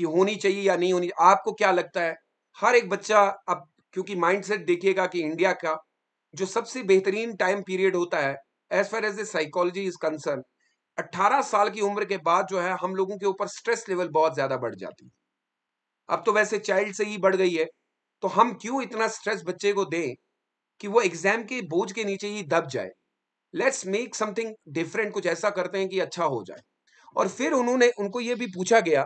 कि होनी चाहिए या नहीं होनी। आपको क्या लगता है? हर एक बच्चा अब, क्योंकि माइंडसेट देखिएगा कि इंडिया का जो सबसे बेहतरीन टाइम पीरियड होता है as far as a psychology is concern 18 साल की उम्र के बाद जो है, हम लोगों के ऊपर स्ट्रेस लेवल बहुत ज़्यादा बढ़ जाती है। अब तो वैसे चाइल्ड से ही बढ़ गई है तो हम क्यों इतना स्ट्रेस बच्चे को दें कि वो एग्ज़ाम के बोझ के नीचे ही दब जाए? लेट्स मेक समथिंग डिफरेंट कुछ ऐसा करते हैं कि अच्छा हो जाए। और फिर उन्होंने, उनको ये भी पूछा गया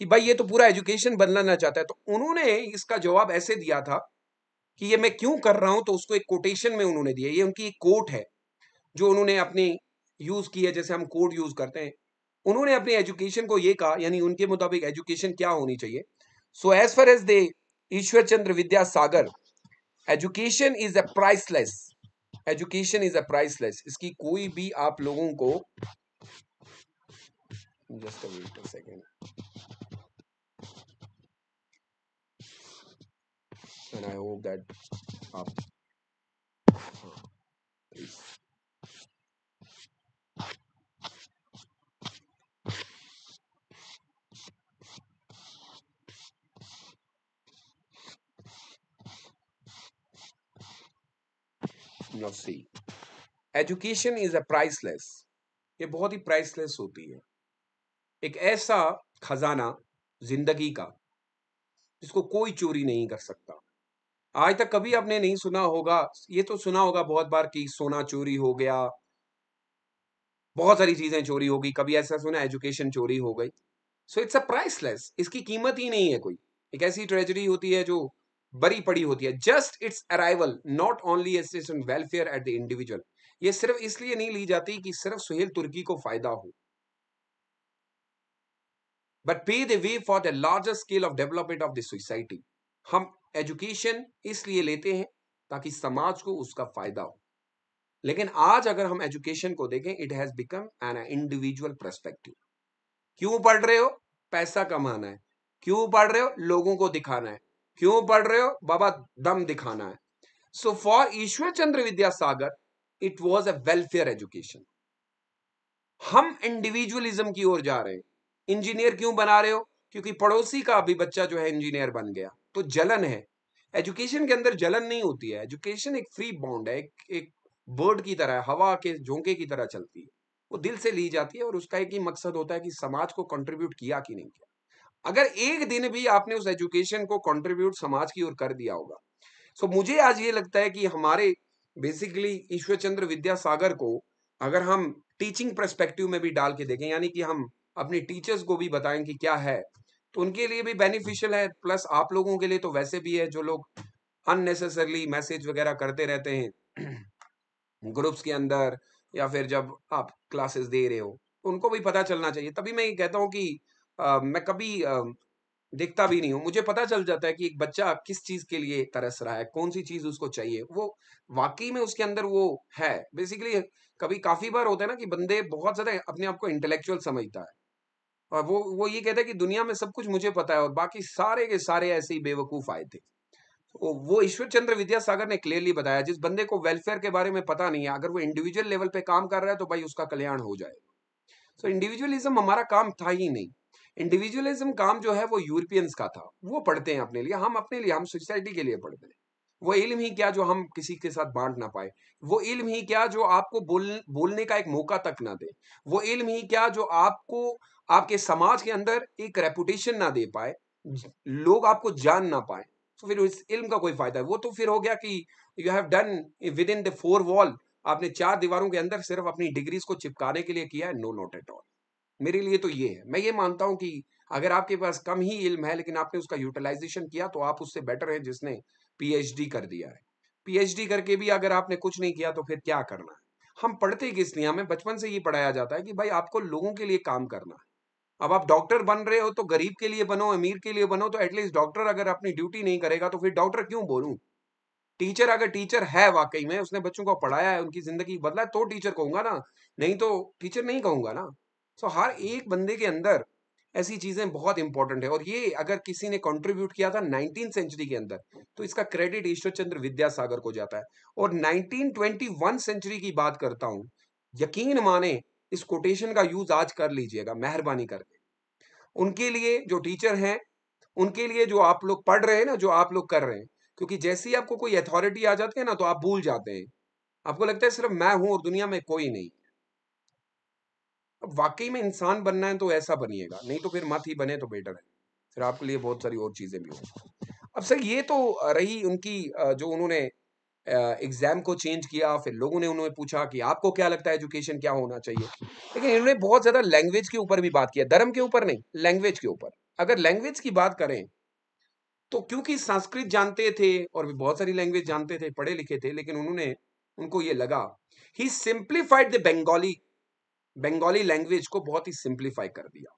कि भाई ये तो पूरा एजुकेशन बदलना चाहता है तो उन्होंने इसका जवाब ऐसे दिया था कि ये मैं क्यों कर रहा हूँ तो उसको एक कोटेशन में उन्होंने दिया, ये उनकी एक कोट है। जो उन्होंने अपनी यूज़ की है, जैसे हम कोड यूज़ करते हैं, उन्होंने अपनी एजुकेशन को ये कहा, यानी उनके मुताबिक एजुकेशन क्या होनी चाहिए? So as far as the Ishwar Chandra Vidyasagar education is a priceless education is a priceless इसकी कोई भी आप लोगों को just wait second and I hope that आप please. Now see education is a priceless ये बहुत ही प्राइसलेस होती है। एक ऐसा खजाना ज़िंदगी का, जिसको कोई चोरी नहीं कर सकता। आज तक कभी आपने नहीं सुना होगा, ये तो सुना होगा बहुत बार कि सोना चोरी हो गया। बहुत सारी चीज़ें चोरी होगी, कभी ऐसा सुना एजुकेशन चोरी हो गई। सो इट्स अ प्राइसलेस इसकी कीमत ही नहीं है कोई। एक ऐसी ट्रेजरी होती है जो बड़ी पड़ी होती है। Just it's arrival not only welfare at the individual ये सिर्फ़ इसलिए नहीं ली जाती कि सिर्फ़ सुहेल तुर्की को फ़ायदा हो। But pay the way for the largest scale of development of the society हम एजुकेशन इसलिए लेते हैं ताकि समाज को उसका फ़ायदा हो। लेकिन आज अगर हम एजुकेशन को देखें it has become an individual perspective क्यों पढ़ रहे हो? पैसा कमाना है। क्यों पढ़ रहे हो? लोगों को दिखाना है। क्यों पढ़ रहे हो? बाबा दम दिखाना है। So for Ishwar Chandra Vidyasagar it was a welfare education हम इंडिविजुअलिज्म की ओर जा रहे हैं। इंजीनियर क्यों बना रहे हो? क्योंकि पड़ोसी का अभी बच्चा जो है इंजीनियर बन गया। तो जलन है। एजुकेशन के अंदर जलन नहीं होती है। एजुकेशन एक फ्री बॉन्ड है। एक, एक बर्ड की तरह हवा के झोंके की तरह चलती है। वो दिल से ली जाती है और उसका एक ही मकसद होता है कि समाज को कंट्रीब्यूट किया कि नहीं किया। अगर एक दिन भी आपने उस एजुकेशन को कंट्रीब्यूट समाज की ओर कर दिया होगा। सो मुझे आज ये लगता है कि हमारे बेसिकली ईश्वर चंद्र विद्यासागर को अगर हम टीचिंग परस्पेक्टिव में भी डाल के देखें, यानी कि हम अपने टीचर्स को भी बताएँ कि क्या है तो उनके लिए भी बेनिफिशियल है। प्लस आप लोगों के लिए तो वैसे भी है जो लोग अननेसेसरली मैसेज वगैरह करते रहते हैं ग्रुप्स के अंदर या फिर जब आप क्लासेस दे रहे हो, उनको भी पता चलना चाहिए। तभी मैं ये कहता हूँ कि मैं कभी देखता भी नहीं हूँ। मुझे पता चल जाता है कि एक बच्चा किस चीज़ के लिए तरस रहा है कौन सी चीज़ उसको चाहिए। वो वाकई में उसके अंदर वो है। बेसिकली कभी काफ़ी बार होता है ना कि बंदे बहुत ज़्यादा अपने आप को इंटेलेक्चुअल समझता है। और वो वो ये कहता है कि दुनिया में सब कुछ मुझे पता है और बाकी सारे के सारे ऐसे ही बेवकूफ़ आए थे। तो वो ईश्वर चंद्र विद्यासागर ने क्लियरली बताया, जिस बंदे को वेलफेयर के बारे में पता नहीं है, अगर वो इंडिविजुअल लेवल पे काम कर रहा है तो भाई उसका कल्याण हो जाएगा। सो इंडिविजुअलिज्म हमारा काम था ही नहीं। इंडिविजुअलिज्म काम जो है वो यूरोपियंस का था। वो पढ़ते हैं अपने लिए हम अपने लिए हम सोसाइटी के लिए पढ़ते हैं। वो इल्म ही क्या जो हम किसी के साथ बांट ना पाए। वो इल्म ही क्या जो आपको बोल बोलने का एक मौका तक ना दे। वो इल्म ही क्या जो आपको आपके समाज के अंदर एक रेपुटेशन ना दे पाए। लोग आपको जान ना पाए। तो फिर इस इल्म का कोई फ़ायदा है? वो तो फिर हो गया कि you have done with in the four wall आपने चार दीवारों के अंदर सिर्फ़ अपनी डिग्रीज को चिपकाने के लिए किया है नो नॉट एट ऑल मेरे लिए तो ये है। मैं ये मानता हूँ कि अगर आपके पास कम ही इल्म है, लेकिन आपने उसका यूटिलाइजेशन किया तो आप उससे बेटर हैं जिसने पीएचडी कर दिया है। पीएचडी करके भी अगर आपने कुछ नहीं किया तो फिर क्या करना है? हम पढ़ते किस लिए हमें बचपन से ये पढ़ाया जाता है कि भाई आपको लोगों के लिए काम करना है। अब आप डॉक्टर बन रहे हो तो गरीब के लिए बनो, अमीर के लिए बनो तो एटलीस्ट डॉक्टर अगर अपनी ड्यूटी नहीं करेगा तो फिर डॉक्टर क्यों बोलूँ? टीचर अगर टीचर है वाकई में, उसने बच्चों को पढ़ाया है, उनकी ज़िंदगी बदला है तो टीचर कहूँगा ना, नहीं तो टीचर नहीं कहूँगा ना। सो हर एक बंदे के अंदर ऐसी चीज़ें बहुत इंपॉर्टेंट है और ये अगर किसी ने कंट्रीब्यूट किया था नाइनटीन सेंचुरी के अंदर तो इसका क्रेडिट ईश्वर चंद्र विद्यासागर को जाता है। और 1921 सेंचुरी की बात करता हूँ, यकीन माने इस कोटेशन का यूज़ आज कर लीजिएगा, मेहरबानी करके। उनके लिए जो टीचर हैं, उनके लिए जो आप लोग पढ़ रहे हैं ना, जो आप लोग कर रहे हैं, क्योंकि जैसे ही आपको कोई अथॉरिटी आ जाती है ना तो आप भूल जाते हैं। आपको लगता है सिर्फ़ मैं हूँ और दुनिया में कोई नहीं। अब वाकई में इंसान बनना है तो ऐसा बनिएगा, नहीं तो फिर मत ही बने तो बेटर है। फिर आपके लिए बहुत सारी और चीज़ें भी हो अब सर, ये तो रही उनकी जो उन्होंने एग्ज़ाम को चेंज किया, फिर लोगों ने उन्होंने पूछा कि आपको क्या लगता है एजुकेशन क्या होना चाहिए? लेकिन इन्होंने बहुत ज़्यादा लैंग्वेज के ऊपर भी बात किया, धर्म के ऊपर नहीं, लैंग्वेज के ऊपर। अगर लैंग्वेज की बात करें तो क्योंकि संस्कृत जानते थे और भी बहुत सारी लैंग्वेज जानते थे, पढ़े लिखे थे, लेकिन उन्होंने, उनको ये लगा he simplified the Bengali Bengali language को बहुत ही सिंप्लीफाई कर दिया।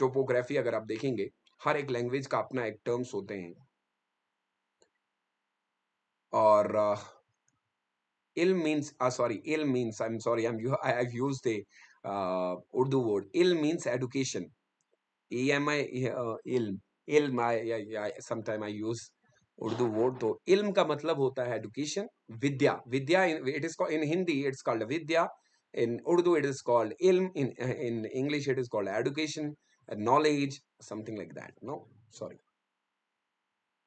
टोपोग्राफी अगर आप देखेंगे, हर एक लैंग्वेज का अपना एक टर्म्स होते हैं। और इल means sorry ill means I am sorry I am I have used the Urdu word ill means education ए एम आई इल्म इल्म I sometime I use Urdu word तो इल्म का मतलब होता है education Vidya. Vidya it is in Hindi it's called vidya. In Urdu it is called ilm, in, in English it is called education, knowledge, something like that. No, sorry.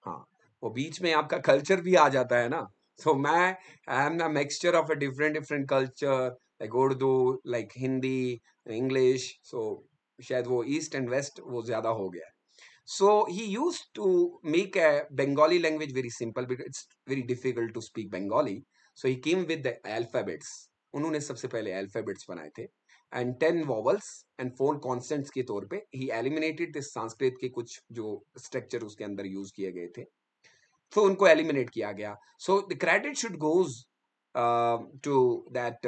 हाँ वो बीच में आपका कल्चर भी आ जाता है ना सो मैं I am the mixture of a different different culture like Urdu like Hindi English so शायद वो ईस्ट एंड वेस्ट वो ज़्यादा हो गया so he used to make a bengali language very simple because it's very difficult to speak bengali so he came with the alphabets उन्होंने सबसे पहले alphabets बनाए थे and ten vowels and four constants के तौर पे ही एलिमिनेटेड दिस संस्कृत के कुछ जो स्ट्रक्चर उसके अंदर यूज़ किए गए थे तो उनको एलिमिनेट किया गया so the credit should goes to that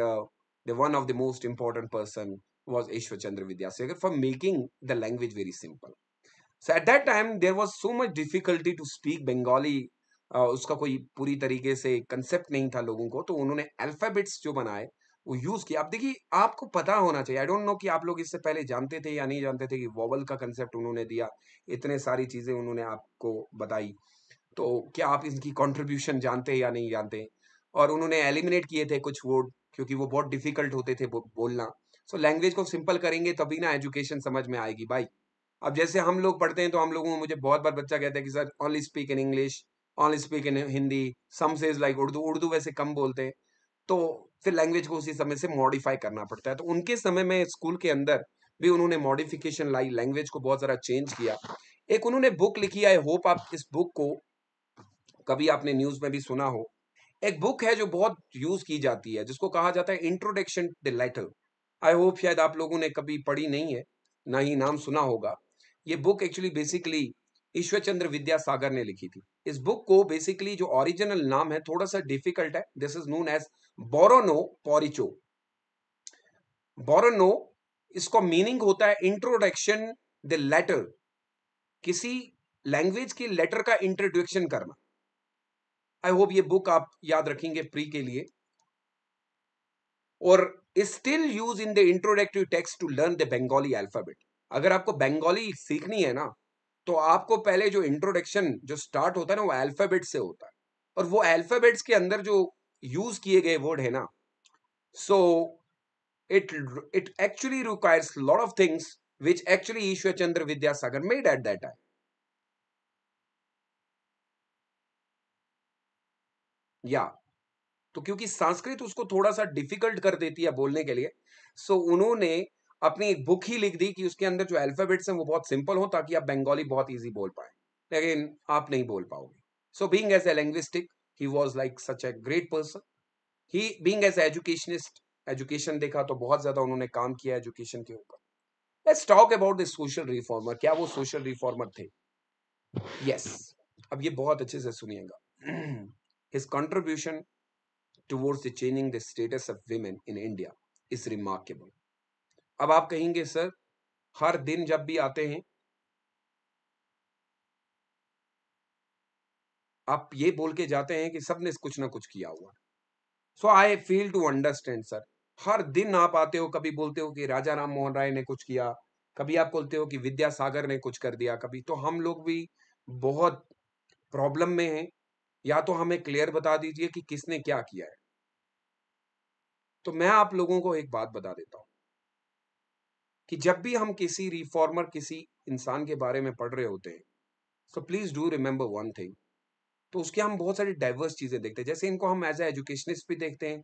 the one of the most important person was Ishwar Chandra Vidyasagar for making the language very simple. So, at that time, there was so much difficulty to speak Bengali उसका कोई पूरी तरीके से concept नहीं था लोगों को तो उन्होंने अल्फाबेट्स जो बनाए वो यूज़ किया अब देखिए आपको पता होना चाहिए आई डोंट नो कि आप लोग इससे पहले जानते थे या नहीं जानते थे कि वॉवल का कंसेप्ट उन्होंने दिया इतने सारी चीज़ें उन्होंने आपको बताई। तो क्या आप इनकी कॉन्ट्रीब्यूशन जानते या नहीं जानते? और उन्होंने एलिमिनेट किए थे कुछ वर्ड क्योंकि वो बहुत डिफ़िकल्ट होते थे बोलना। सो so, लैंग्वेज को सिंपल करेंगे तभी ना एजुकेशन समझ में आएगी। भाई अब जैसे हम लोग पढ़ते हैं तो हम लोगों में मुझे बहुत बार बच्चा कहता है कि sir only speak in English only speak in Hindi some says like Urdu Urdu वैसे कम बोलते हैं। तो फिर लैंग्वेज को उसी समय से मॉडिफाई करना पड़ता है। तो उनके समय में स्कूल के अंदर भी उन्होंने मॉडिफिकेशन लाई लैंग्वेज को बहुत ज़्यादा चेंज किया। एक उन्होंने बुक लिखी आई होप आप इस बुक को कभी आपने न्यूज़ में भी सुना हो। एक बुक है जो बहुत यूज़ की जाती है, जिसको कहा जाता है introduction the letter I hope शायद आप लोगों ने कभी पढ़ी नहीं है, ना ही नाम सुना होगा। ये book actually basically Ishwar Chandra Vidyasagar ने लिखी थी। इस बुक को बेसिकली जो ओरिजिनल नाम है थोड़ा सा डिफ़िकल्ट है। This is known as Borno Porichoy Borno इसको मीनिंग होता है इंट्रोडक्शन द लेटर किसी लैंग्वेज की लेटर का इंट्रोडक्शन करना। आई होप ये बुक आप याद रखेंगे प्री के लिए। और still use in the introductive text to learn the Bengali alphabet अगर आपको बंगाली सीखनी है ना तो आपको पहले जो इंट्रोडक्शन जो स्टार्ट होता है ना, वो अल्फ़ाबेट से होता है। और वो अल्फाबेट्स के अंदर जो यूज़ किए गए वर्ड है ना so it it actually requires lot of things which actually Ishwar Chandra Vidyasagar made at that time या तो क्योंकि संस्कृत उसको थोड़ा सा डिफ़िकल्ट कर देती है बोलने के लिए सो so उन्होंने अपनी एक बुक ही लिख दी कि उसके अंदर जो अल्फाबेट्स हैं वो बहुत सिंपल हो ताकि आप बंगाली बहुत इजी बोल पाए। लेकिन आप नहीं बोल पाओगे। So being as a linguistic he was like such a great person he being as educationist education देखा तो बहुत ज़्यादा उन्होंने काम किया एजुकेशन के ऊपर। Let's talk about the social reformer क्या वो सोशल रिफॉर्मर थे? Yes yes. अब ये बहुत अच्छे से सुनिएगा। His contribution towards the changing the status of women in India is remarkable अब आप कहेंगे, सर, हर दिन जब भी आते हैं आप ये बोल के जाते हैं कि सबने कुछ ना कुछ किया हुआ। So I feel to understand sir हर दिन आप आते हो, कभी बोलते हो कि राजा राम मोहन राय ने कुछ किया, कभी आप बोलते हो कि विद्यासागर ने कुछ कर दिया, कभी। तो हम लोग भी बहुत प्रॉब्लम में हैं। या तो हमें क्लियर बता दीजिए कि किसने क्या किया है। तो मैं आप लोगों को एक बात बता देता हूँ। कि जब भी हम किसी रिफॉर्मर किसी इंसान के बारे में पढ़ रहे होते हैं so please do remember one thing तो उसके हम बहुत सारी डाइवर्स चीज़ें देखते हैं। जैसे इनको हम एज ए एजुकेशनिस्ट भी देखते हैं,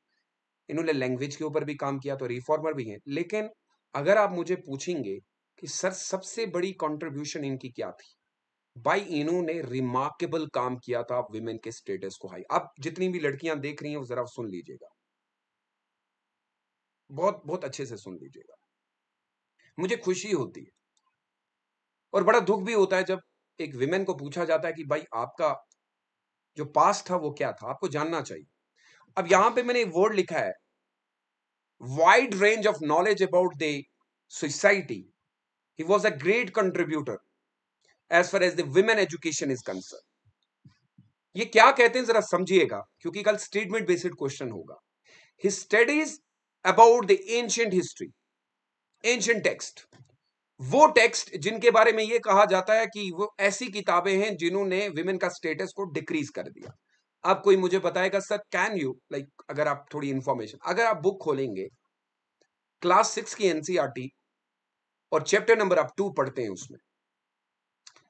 इन्होंने लैंग्वेज के ऊपर भी काम किया तो रिफॉर्मर भी हैं। लेकिन अगर आप मुझे पूछेंगे कि सर सबसे बड़ी कंट्रीब्यूशन इनकी क्या थी? भाई इन्होंने रिमार्केबल काम किया था विमेन के स्टेटस को हाई आप जितनी भी लड़कियाँ देख रही हैं वो जरा सुन लीजिएगा। बहुत बहुत अच्छे से सुन लीजिएगा। मुझे खुशी होती है। और बड़ा दुख भी होता है जब एक विमेन को पूछा जाता है कि, भाई, आपका जो पास था वो क्या था? आपको जानना चाहिए। अब यहाँ पे मैंने वर्ड लिखा है wide range of knowledge about the society he was a great contributor as far as the women education is concern ये क्या कहते हैं जरा समझिएगा, क्योंकि कल स्टेटमेंट बेस्ड क्वेश्चन होगा। He studies about the ancient history ancient text वो टेक्स्ट जिनके बारे में ये कहा जाता है कि वो ऐसी किताबें हैं जिन्होंने विमेन का स्टेटस को डिक्रीज कर दिया। अब कोई मुझे बताएगा, सर कैन यू लाइक अगर आप थोड़ी इंफॉर्मेशन अगर आप बुक खोलेंगे क्लास सिक्स की एनसीआरटी और चैप्टर नंबर आप टू पढ़ते हैं उसमें।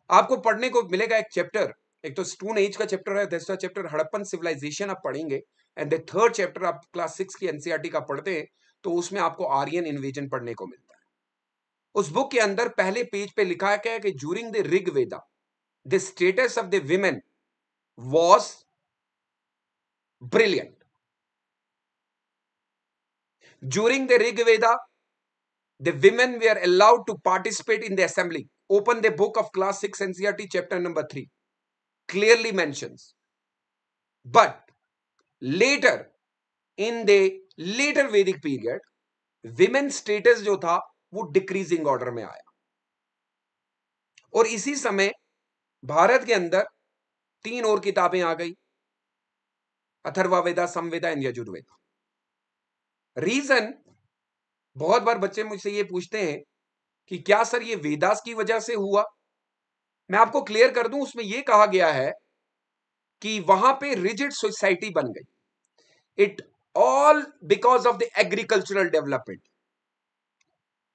आपको पढ़ने को मिलेगा एक चैप्टर एक तो स्टून एज का चैप्टर है, दूसरा चैप्टर हड़प्पन सिविलाइजेशन आप पढ़ेंगे एंड द थर्ड चैप्टर आप क्लास सिक्स की एनसीआरटी का पढ़ते हैं तो उसमें आपको आर्यन इन्वेजन पढ़ने को मिलता है। उस बुक के अंदर पहले पेज पे लिखा गया है कि during the Rig Veda the status of the women was brilliant during the Rig Veda the women we are allowed to participate in the assembly open the book of class six NCERT chapter number three clearly mentions but later in the later vedic period women status जो था, वो decreasing order में आया। और इसी समय भारत के अंदर तीन और किताबें आ गई। अथर्वा वेदा, समवेदा, एंड यजुर्वेदा। रीजन बहुत बार बच्चे मुझसे ये पूछते हैं कि क्या सर ये वेदास की वजह से हुआ? मैं आपको क्लियर कर दूँ, उसमें यह कहा गया है कि वहाँ पे रिजिड सोसाइटी बन गई। It all because of the agricultural development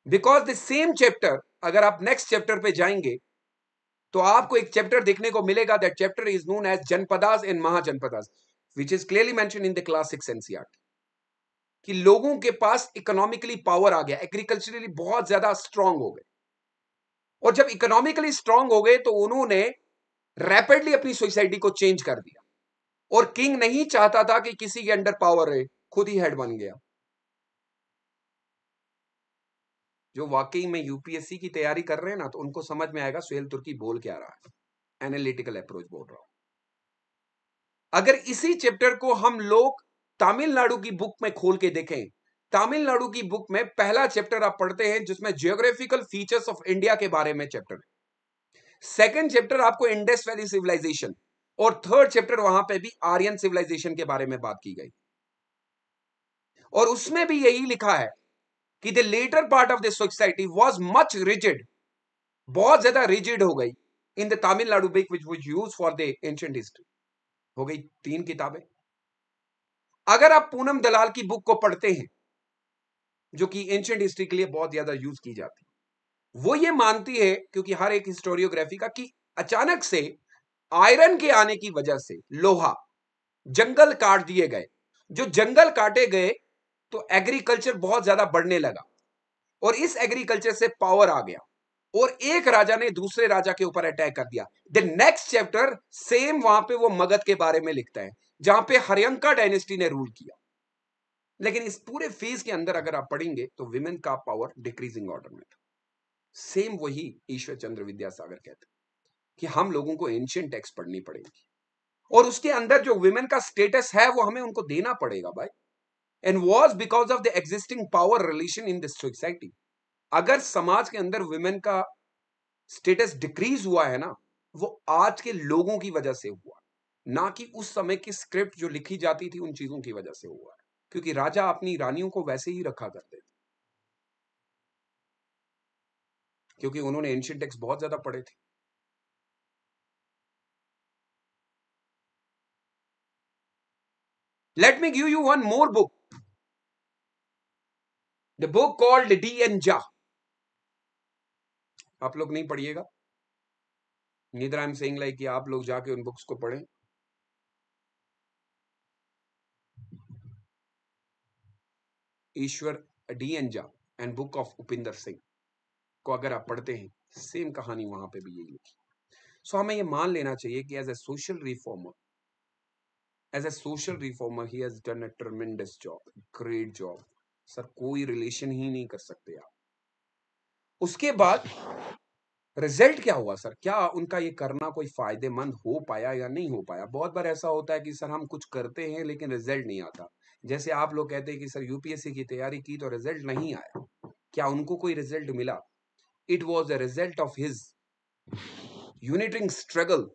because the same chapter अगर आप नेक्स्ट चैप्टर पे जाएँगे तो आपको एक चैप्टर देखने को मिलेगा that chapter is known as Janapadas in Mahajanapadas which is clearly mention in the class six NCERT कि लोगों के पास इकोनॉमिकली पावर आ गया एग्रीकल्चरली बहुत ज़्यादा स्ट्रांग हो गए। और जब इकोनॉमिकली स्ट्रांग हो गए तो उन्होंने रैपिडली अपनी सोसाइटी को चेंज कर दिया। और किंग नहीं चाहता था कि किसी के अंडर पावर रहे, खुद ही हेड बन गया। जो वाकई में यूपीएससी की तैयारी कर रहे हैं ना तो उनको समझ में आएगा सुहेल तुर्की बोल क्या रहा है। एनालिटिकल अप्रोच बोल रहा हूँ। अगर इसी चैप्टर को हम लोग तमिलनाडु की बुक में खोल के देखें, तमिलनाडु की बुक में पहला चैप्टर आप पढ़ते हैं, जिसमें जियोग्राफिकल फीचर्स ऑफ़ इंडिया के बारे में चैप्टर है। सेकेंड चैप्टर आपको इंडस वैली सिविलाइजेशन और थर्ड चैप्टर वहाँ पे भी आर्यन सिविलाइजेशन के बारे में बात की गई। और उसमें भी यही लिखा है कि the later part of the society was much rigid बहुत ज़्यादा रिजिड हो गई। In the Tamil Nadu book which was use for the ancient history हो गई तीन किताबें। अगर आप पूनम दलाल की बुक को पढ़ते हैं, जो कि एंशियंट हिस्ट्री के लिए बहुत ज़्यादा यूज़ की जाती है, वो ये मानती है, क्योंकि हर एक हिस्टोरियोग्राफी का, कि अचानक से आयरन के आने की वजह से लोहा, जंगल काट दिए गए। जो जंगल काटे गए तो एग्रीकल्चर बहुत ज़्यादा बढ़ने लगा और इस एग्रीकल्चर से पावर आ गया और एक राजा ने दूसरे राजा के ऊपर अटैक कर दिया। द नेक्स्ट चैप्टर सेम वहाँ पे वो मगध के बारे में लिखता है, जहाँ पे हरियंका डायनेस्टी ने रूल किया। लेकिन इस पूरे फ़ेज़ के अंदर अगर आप पढ़ेंगे तो विमेन का पावर डिक्रीजिंग ऑर्डर में था। सेम वही ईश्वर चंद्र विद्यासागर कहते कि हम लोगों को एंशियंट टेक्स्ट पढ़नी पड़ेगी। और उसके अंदर जो विमेन का स्टेटस है, वो हमें उनको देना पड़ेगा भाई। And was because of the existing power relation in this society अगर समाज के अंदर वुमेन का स्टेटस डिक्रीज हुआ है ना, वो आज के लोगों की वजह से हुआ। ना कि उस समय की स्क्रिप्ट जो लिखी जाती थी, उन चीज़ों की वजह से हुआ। है क्योंकि राजा अपनी रानियों को वैसे ही रखा करते थे। क्योंकि उन्होंने एंशियंट टेक्स्ट बहुत ज़्यादा पढ़े थे। Let me give you one more book the book called D N Jha आप लोग नहीं पढ़िएगा? Neither I am saying like कि आप लोग जाके उन बुक्स को पढ़ें। ईश्वर D N Jha and book of Upinder Singh को अगर आप पढ़ते हैं सेम कहानी वहाँ पे भी यही लिखी। सो हमें ये मान लेना चाहिए कि as a social reformer as a social reformer he has done a tremendous job great job sir कोई रिलेशन ही नहीं कर सकते आप। उसके बाद रिज़ल्ट क्या हुआ सर क्या उनका ये करना कोई फ़ायदेमंद हो पाया या नहीं हो पाया? बहुत बार ऐसा होता है कि, सर, हम कुछ करते हैं, लेकिन रिज़ल्ट नहीं आता। जैसे आप लोग कहते हैं कि, सर यूपीएससी की तैयारी की तो रिज़ल्ट नहीं आया। क्या उनको कोई रिज़ल्ट मिला? It was a result of his uniting struggle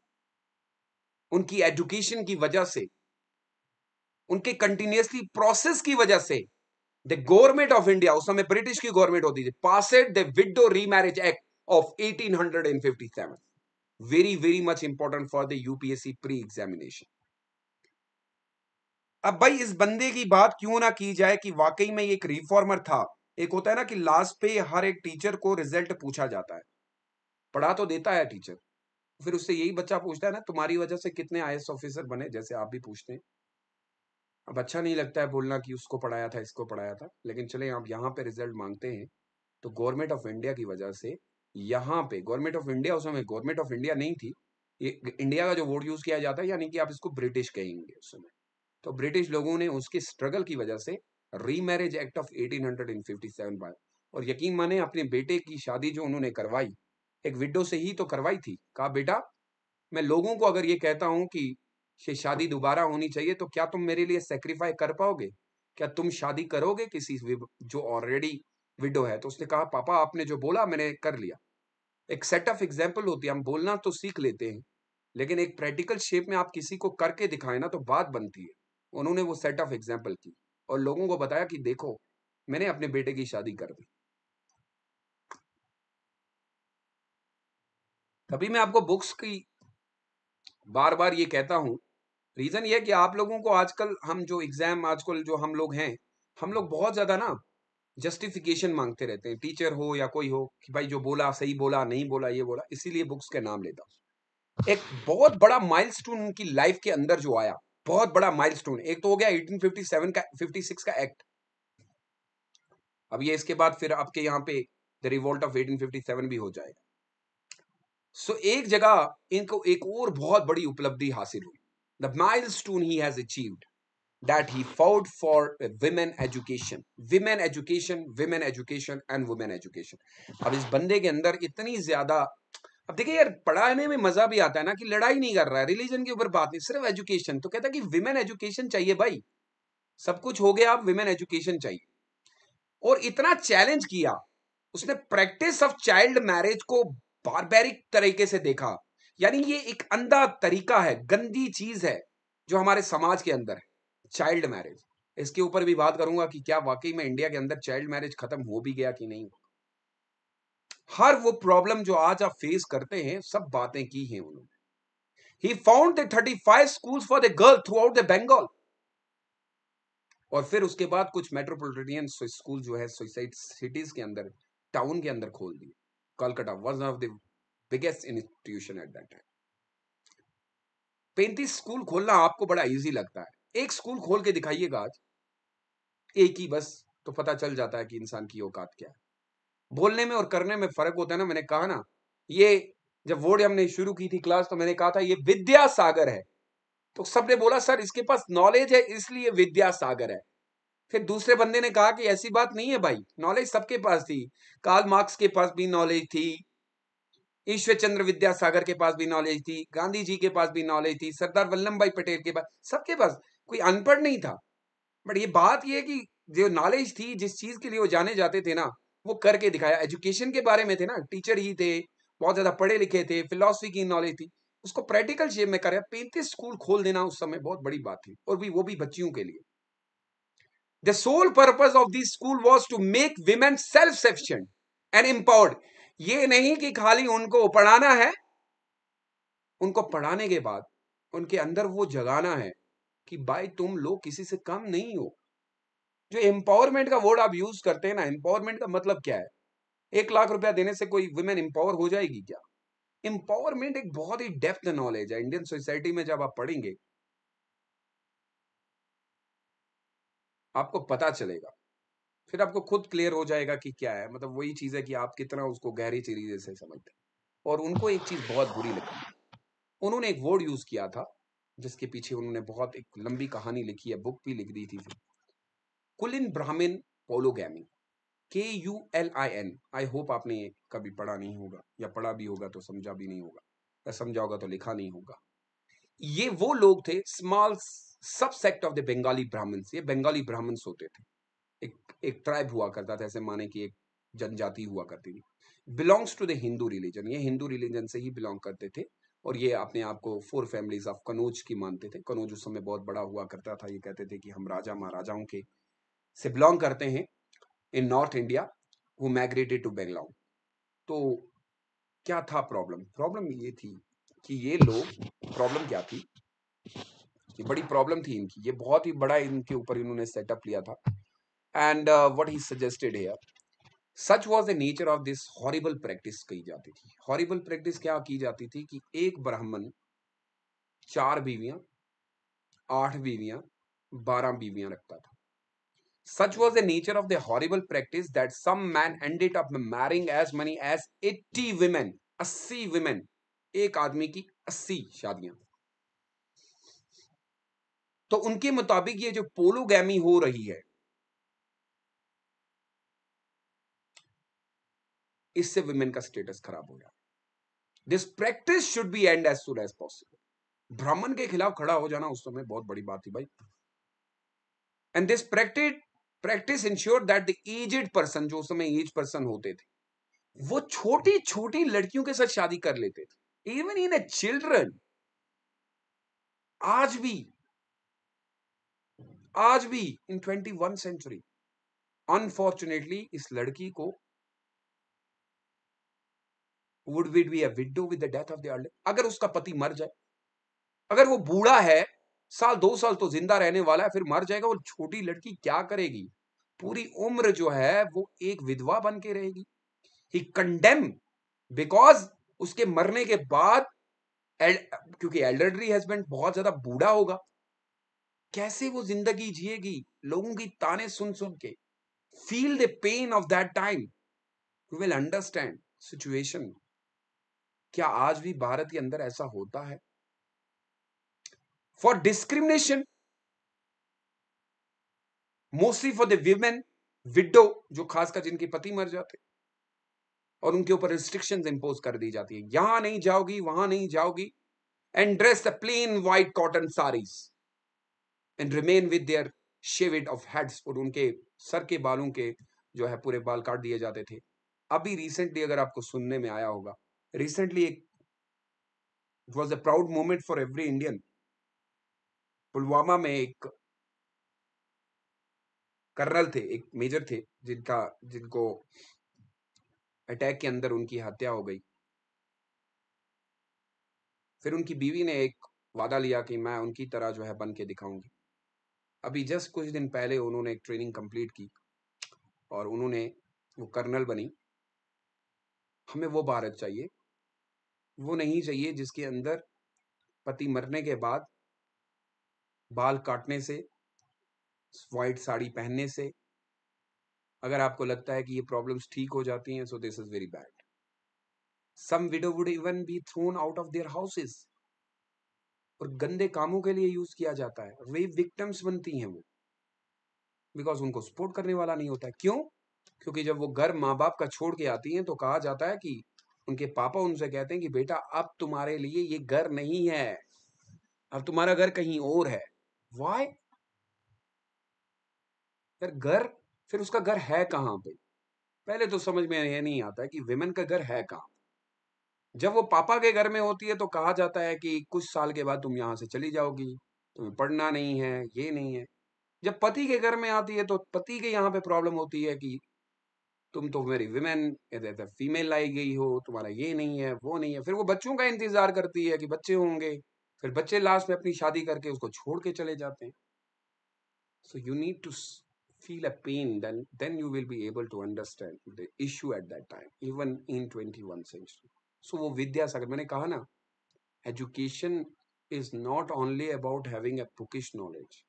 उनकी एजुकेशन की वजह से उनके कंटिन्यूसली प्रोसेस की वजह से द गवर्नमेंट ऑफ़ इंडिया उस समय ब्रिटिश की गवर्नमेंट होती थी passed the widow remarriage act of 1857 very very much important for the UPSC pre examination अब भाई, इस बंदे की बात क्यों ना की जाए कि वाकई में एक रिफॉर्मर था। एक होता है ना कि लास्ट पे हर एक टीचर को रिज़ल्ट पूछा जाता है। पढ़ा तो देता है टीचर फिर उससे यही बच्चा पूछता है ना, तुम्हारी वजह से कितने आई ऑफिसर बने? जैसे आप भी पूछते हैं। अब अच्छा नहीं लगता है बोलना कि उसको पढ़ाया था, इसको पढ़ाया था, लेकिन चले, आप यहाँ पे रिज़ल्ट मांगते हैं तो गवर्नमेंट ऑफ़ इंडिया की वजह से यहाँ पे गवर्नमेंट ऑफ़ इंडिया उस समय गवर्नमेंट ऑफ़ इंडिया नहीं थी, ये इंडिया का जो वर्ड यूज़ किया जाता है, यानी कि आप इसको ब्रिटिश कहेंगे उस समय। तो ब्रिटिश लोगों ने उसके स्ट्रगल की वजह से रीमैरिज एक्ट ऑफ़ 1857 पाया और यकीन माने अपने बेटे की शादी जो उन्होंने करवाई, एक विडो से ही तो करवाई थी, कहा, बेटा, मैं लोगों को अगर ये कहता हूँ कि ये शादी दोबारा होनी चाहिए तो क्या तुम मेरे लिए सेक्रीफाई कर पाओगे? क्या तुम शादी करोगे किसी जो ऑलरेडी विडो है? तो उसने कहा, पापा, आपने जो बोला, मैंने कर लिया। एक सेट ऑफ़ एग्ज़ाम्पल होती है, हम बोलना तो सीख लेते हैं, लेकिन एक प्रैक्टिकल शेप में आप किसी को करके दिखाए ना तो बात बनती है। उन्होंने वो सेट ऑफ़ एग्ज़ाम्पल की और लोगों को बताया कि, देखो, मैंने अपने बेटे की शादी कर दी। तभी मैं आपको बुक्स की बार बार ये कहता हूँ रीजन ये कि आप लोगों को आजकल हम जो एग्ज़ाम आजकल जो हम लोग हैं हम लोग बहुत ज़्यादा ना जस्टिफिकेशन मांगते रहते हैं। टीचर हो या कोई हो कि भाई जो बोला सही बोला नहीं बोला ये बोला इसीलिए बुक्स के नाम लेता हूँ। एक बहुत बड़ा माइलस्टोन उनकी लाइफ के अंदर जो आया बहुत बड़ा माइलस्टोन। एक तो हो गया 1857 का 56 का एक्ट। अब ये इसके बाद फिर आपके यहाँ पे द रिवोल्ट ऑफ़ 1857 भी हो जाएगा। सो so, एक जगह इनको एक और बहुत बड़ी उपलब्धि हासिल हुई। The milestone he has achieved that he fought for women education. Women education women education and women education. अब इस बंदे के अंदर इतनी ज़्यादा, अब देखिए यार, पढ़ाने में मज़ा भी आता है ना कि लड़ाई नहीं कर रहा है, रिलीजन के ऊपर बात नहीं, सिर्फ़ एजुकेशन तो कहता कि विमेन एजुकेशन चाहिए भाई। सब कुछ हो गया, अब विमेन एजुकेशन चाहिए। और इतना चैलेंज किया, उसने प्रैक्टिस ऑफ़ चाइल्ड मैरिज को बारबैरिक तरीके से देखा। यानी ये एक अंधा तरीका है, गंदी चीज़ है, जो हमारे समाज के अंदर है चाइल्ड मैरिज इसके ऊपर भी बात करूँगा कि क्या वाकई में इंडिया के अंदर चाइल्ड मैरिज खत्म हो भी गया कि नहीं हर वो प्रॉब्लम जो आज आप फेस करते हैं, सब बातें की हैं उन्होंने। He found the thirty five school for the girl throughout the Bengal और फिर उसके बाद कुछ मेट्रोपोलिटन स्कूल जो है सुसाइड सिटीज़ के अंदर टाउन के अंदर खोल दिए। Calcutta was of the biggest institution at that time पैंतीस स्कूल खोलना आपको बड़ा इजी लगता है। एक स्कूल खोल के दिखाइएगा आज। एक ही बस तो पता चल जाता है कि इंसान की औकात क्या है। बोलने में और करने में फ़र्क होता है ना, मैंने कहा ना, ये जब वर्ड हमने शुरू की थी क्लास तो मैंने कहा था, ये विद्या सागर है। तो सबने बोला, सर, इसके पास नॉलेज है, इसलिए विद्या सागर है। फिर दूसरे बंदे ने कहा कि, ऐसी बात नहीं है भाई नॉलेज सबके पास थी। कार्ल मार्क्स के पास भी नॉलेज थी ईश्वर चंद्र विद्यासागर के पास भी नॉलेज थी, गांधी जी के पास भी नॉलेज थी, सरदार वल्लभ भाई पटेल के पास, सबके पास कोई अनपढ़ नहीं था। बट ये बात ये कि जो नॉलेज थी, जिस चीज़ के लिए वो जाने जाते थे ना, वो करके दिखाया। एजुकेशन के बारे में थे ना टीचर ही थे, बहुत ज़्यादा पढ़े लिखे थे फिलोसफी की नॉलेज थी, उसको प्रैक्टिकल शेप में करे। पैंतीस स्कूल खोल देना उस समय बहुत बड़ी बात थी, और भी वो भी बच्चियों के लिए। The sole purpose of this school was to make women self sufficient and empowered ये नहीं कि खाली उनको पढ़ाना है। उनको पढ़ाने के बाद उनके अंदर वो जगाना है कि भाई तुम लोग किसी से कम नहीं हो। जो एम्पावरमेंट का वर्ड आप यूज़ करते हैं ना एम्पावरमेंट का मतलब क्या है? एक लाख रुपया देने से कोई वुमेन एम्पावर हो जाएगी क्या? एम्पावरमेंट एक बहुत ही डेप्थ नॉलेज है। इंडियन सोसाइटी में जब आप पढ़ेंगे, आपको पता चलेगा। फिर आपको खुद क्लियर हो जाएगा कि क्या है। मतलब वही चीज़ है कि आप कितना उसको गहरी तरीके से समझते हैं। और उनको एक चीज़ बहुत बुरी लगी। उन्होंने एक वर्ड यूज़ किया था, जिसके पीछे उन्होंने बहुत एक लंबी कहानी लिखी है बुक भी लिख दी थी Kulin Brahmin polygamy K U L I N I hope आपने कभी पढ़ा नहीं होगा, या पढ़ा भी होगा तो समझा भी नहीं होगा, या समझा होगा तो लिखा नहीं होगा। ये वो लोग थे small sub sect of the Bengali Brahmins ये बंगाली ब्राह्मण्स होते थे। एक ट्राइब हुआ करता था, ऐसे माने कि एक जनजाति हुआ करती थी। Belongs to the Hindu religion ये हिंदू रिलीजन से ही बिलोंग करते थे और ये अपने आप को फोर फैमिलीज़ ऑफ़ कनौज की मानते थे। कनौज उस समय बहुत बड़ा हुआ करता था, ये कहते थे कि हम राजा महाराजाओं के से बिलोंग करते हैं in north India who migrated to Bangalore तो क्या था प्रॉब्लम प्रॉब्लम ये थी कि ये लोग प्रॉब्लम क्या थी? ये बड़ी प्रॉब्लम थी इनकी। ये बहुत ही बड़ा इनके ऊपर इन्होंने सेटअप लिया था। And what he suggested here such was the nature of this horrible practice कही जाती थी। हॉरिबल प्रैक्टिस क्या की जाती थी कि एक ब्राह्मण चार बीवियाँ आठ बीवियाँ बारह बीवियाँ रखता था। Such was the nature of the horrible practice that some man ended up marrying as many as 80 women, 80 women, एक आदमी की 80 शादियाँ। तो उनके मुताबिक ये जो पोलोगैमी हो रही है इससे वुमेन का स्टेटस खराब हो जाए this practice should be end as soon as possible ब्राह्मण के खिलाफ खड़ा हो जाना उस समय बहुत बड़ी बात थी भाई। And this practice practice ensure that the aged person जो उस समय एज पर्सन होते थे, वो छोटी छोटी लड़कियों के साथ शादी कर लेते थे। इवन इन ए चिल्ड्रन आज भी आज भी in twenty one century unfortunately इस लड़की को would width be widow with the death of the अगर उसका पति मर जाए, अगर वो बूढ़ा है, साल, दो साल तो ज़िंदा रहने वाला है, फिर मर जाएगा, वो छोटी लड़की क्या करेगी? पूरी उम्र जो है, वो एक विधवा बन के रहेगी। ही कंडेम बिकॉज़ उसके मरने के बाद क्योंकि एल्डरली हस्बैंड बहुत ज़्यादा बूढ़ा होगा। कैसे वो ज़िंदगी जिएगी? लोगों की ताने सुन सुन के। Feel the pain of that time you will understand situation क्या आज भी भारत के अंदर ऐसा होता है? For discrimination mostly for the women widow जो खासकर जिनके पति मर जाते और उनके ऊपर रिस्ट्रिक्शन इंपोज कर दी जाती है। यहाँ नहीं जाओगी, वहाँ नहीं जाओगी and dress the plain white cotton saris and remain with their shaved of heads और उनके सर के बालों के जो है पूरे बाल काट दिए जाते थे। अभी रिसेंटली अगर आपको सुनने में आया होगा रिसेंटली एक it was a proud moment for every Indian Pulwama में एक कर्नल थे, एक मेजर थे, जिनका, जिनको अटैक के अंदर उनकी हत्या हो गई। फिर उनकी बीवी ने एक वादा लिया कि मैं उनकी तरह जो है बन के दिखाऊँगी। अभी जस्ट कुछ दिन पहले उन्होंने एक ट्रेनिंग कंप्लीट की और उन्होंने वो कर्नल बनी। हमें वो भारत चाहिए। वो नहीं चाहिए जिसके अंदर पति मरने के बाद बाल काटने से वाइट साड़ी पहनने से, अगर आपको लगता है कि ये प्रॉब्लम्स ठीक हो जाती हैं so this is very bad some widow would even be thrown out of their houses और गंदे कामों के लिए यूज़ किया जाता है। वे विक्टिम्स बनती हैं वो। बिकॉज़ उनको सपोर्ट करने वाला नहीं होता है। क्यों? क्योंकि जब वो घर माँ बाप का छोड़ के आती हैं तो कहा जाता है कि उनके पापा उनसे कहते हैं कि, बेटा, अब तुम्हारे लिए ये घर नहीं है। अब तुम्हारा घर कहीं और है। वाई यार, घर, फिर उसका घर है कहाँ पे? पहले तो समझ में यह नहीं आता कि विमेन का घर है कहाँ जब वो पापा के घर में होती है तो कहा जाता है कि, कुछ साल के बाद तुम यहाँ से चली जाओगी। तुम्हें पढ़ना नहीं है, ये नहीं है। जब पति के घर में आती है तो पति के यहाँ पे प्रॉब्लम होती है कि तुम तो मेरी विमेन इधर इधर फीमेल लाई गई हो, तुम्हारा ये नहीं है, वो नहीं है। फिर वो बच्चों का इंतज़ार करती है कि बच्चे होंगे। फिर बच्चे लास्ट में अपनी शादी करके उसको छोड़ के चले जाते हैं। So you need to feel a pain then then you will be able to understand the issue at that time even in twenty one century so वो विद्या सागर, मैंने कहा ना education is not only about having a bookish knowledge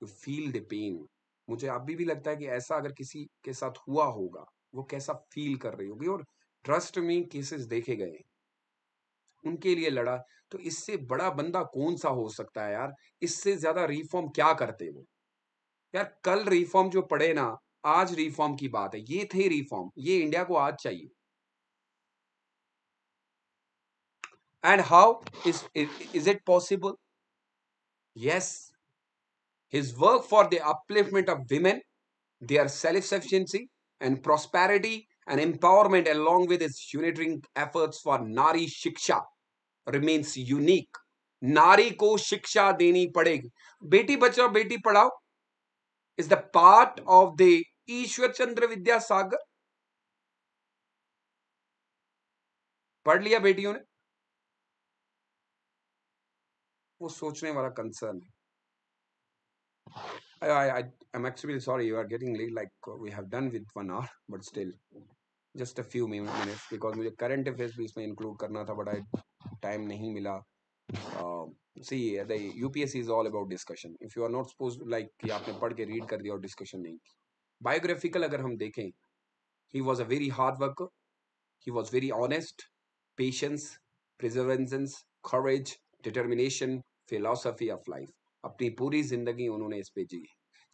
to feel the pain मुझे अभी भी लगता है कि ऐसा अगर किसी के साथ हुआ होगा, वो कैसा फील कर रही होगी और ट्रस्ट में केसेस देखे गए उनके लिए लड़ा तो इससे बड़ा बंदा कौन सा हो सकता है यार? इससे ज़्यादा रिफॉर्म क्या करते वो? यार, कल रिफॉर्म जो पड़े ना, आज रिफॉर्म की बात है, ये थे रिफॉर्म ये इंडिया को आज चाहिए। And how is is it possible yes His work for the upliftment of women, their self-sufficiency and prosperity and empowerment along with his unitary efforts for Nari Shiksha remains unique. नारी को शिक्षा देनी पड़ेगी Beti Bachao Beti Padhao is the part of the Ishwar Chandra Vidyasagar पढ़ लिया बेटियों ने वो सोचने वाला कंसर्न है I, I, I'm actually sorry you are getting late like uh, we have done with one hour but still just a few minutes because मुझे current affairs भी इसमें include करना था but I time नहीं मिला uh, see the UPSC is all about discussion if you are not supposed to like कि आपने पढ़ के read कर दिया और discussion नहीं की biographical अगर हम देखें he was a very hard worker he was very honest patience perseverance courage determination philosophy of life अपनी पूरी ज़िंदगी उन्होंने इस पे जी।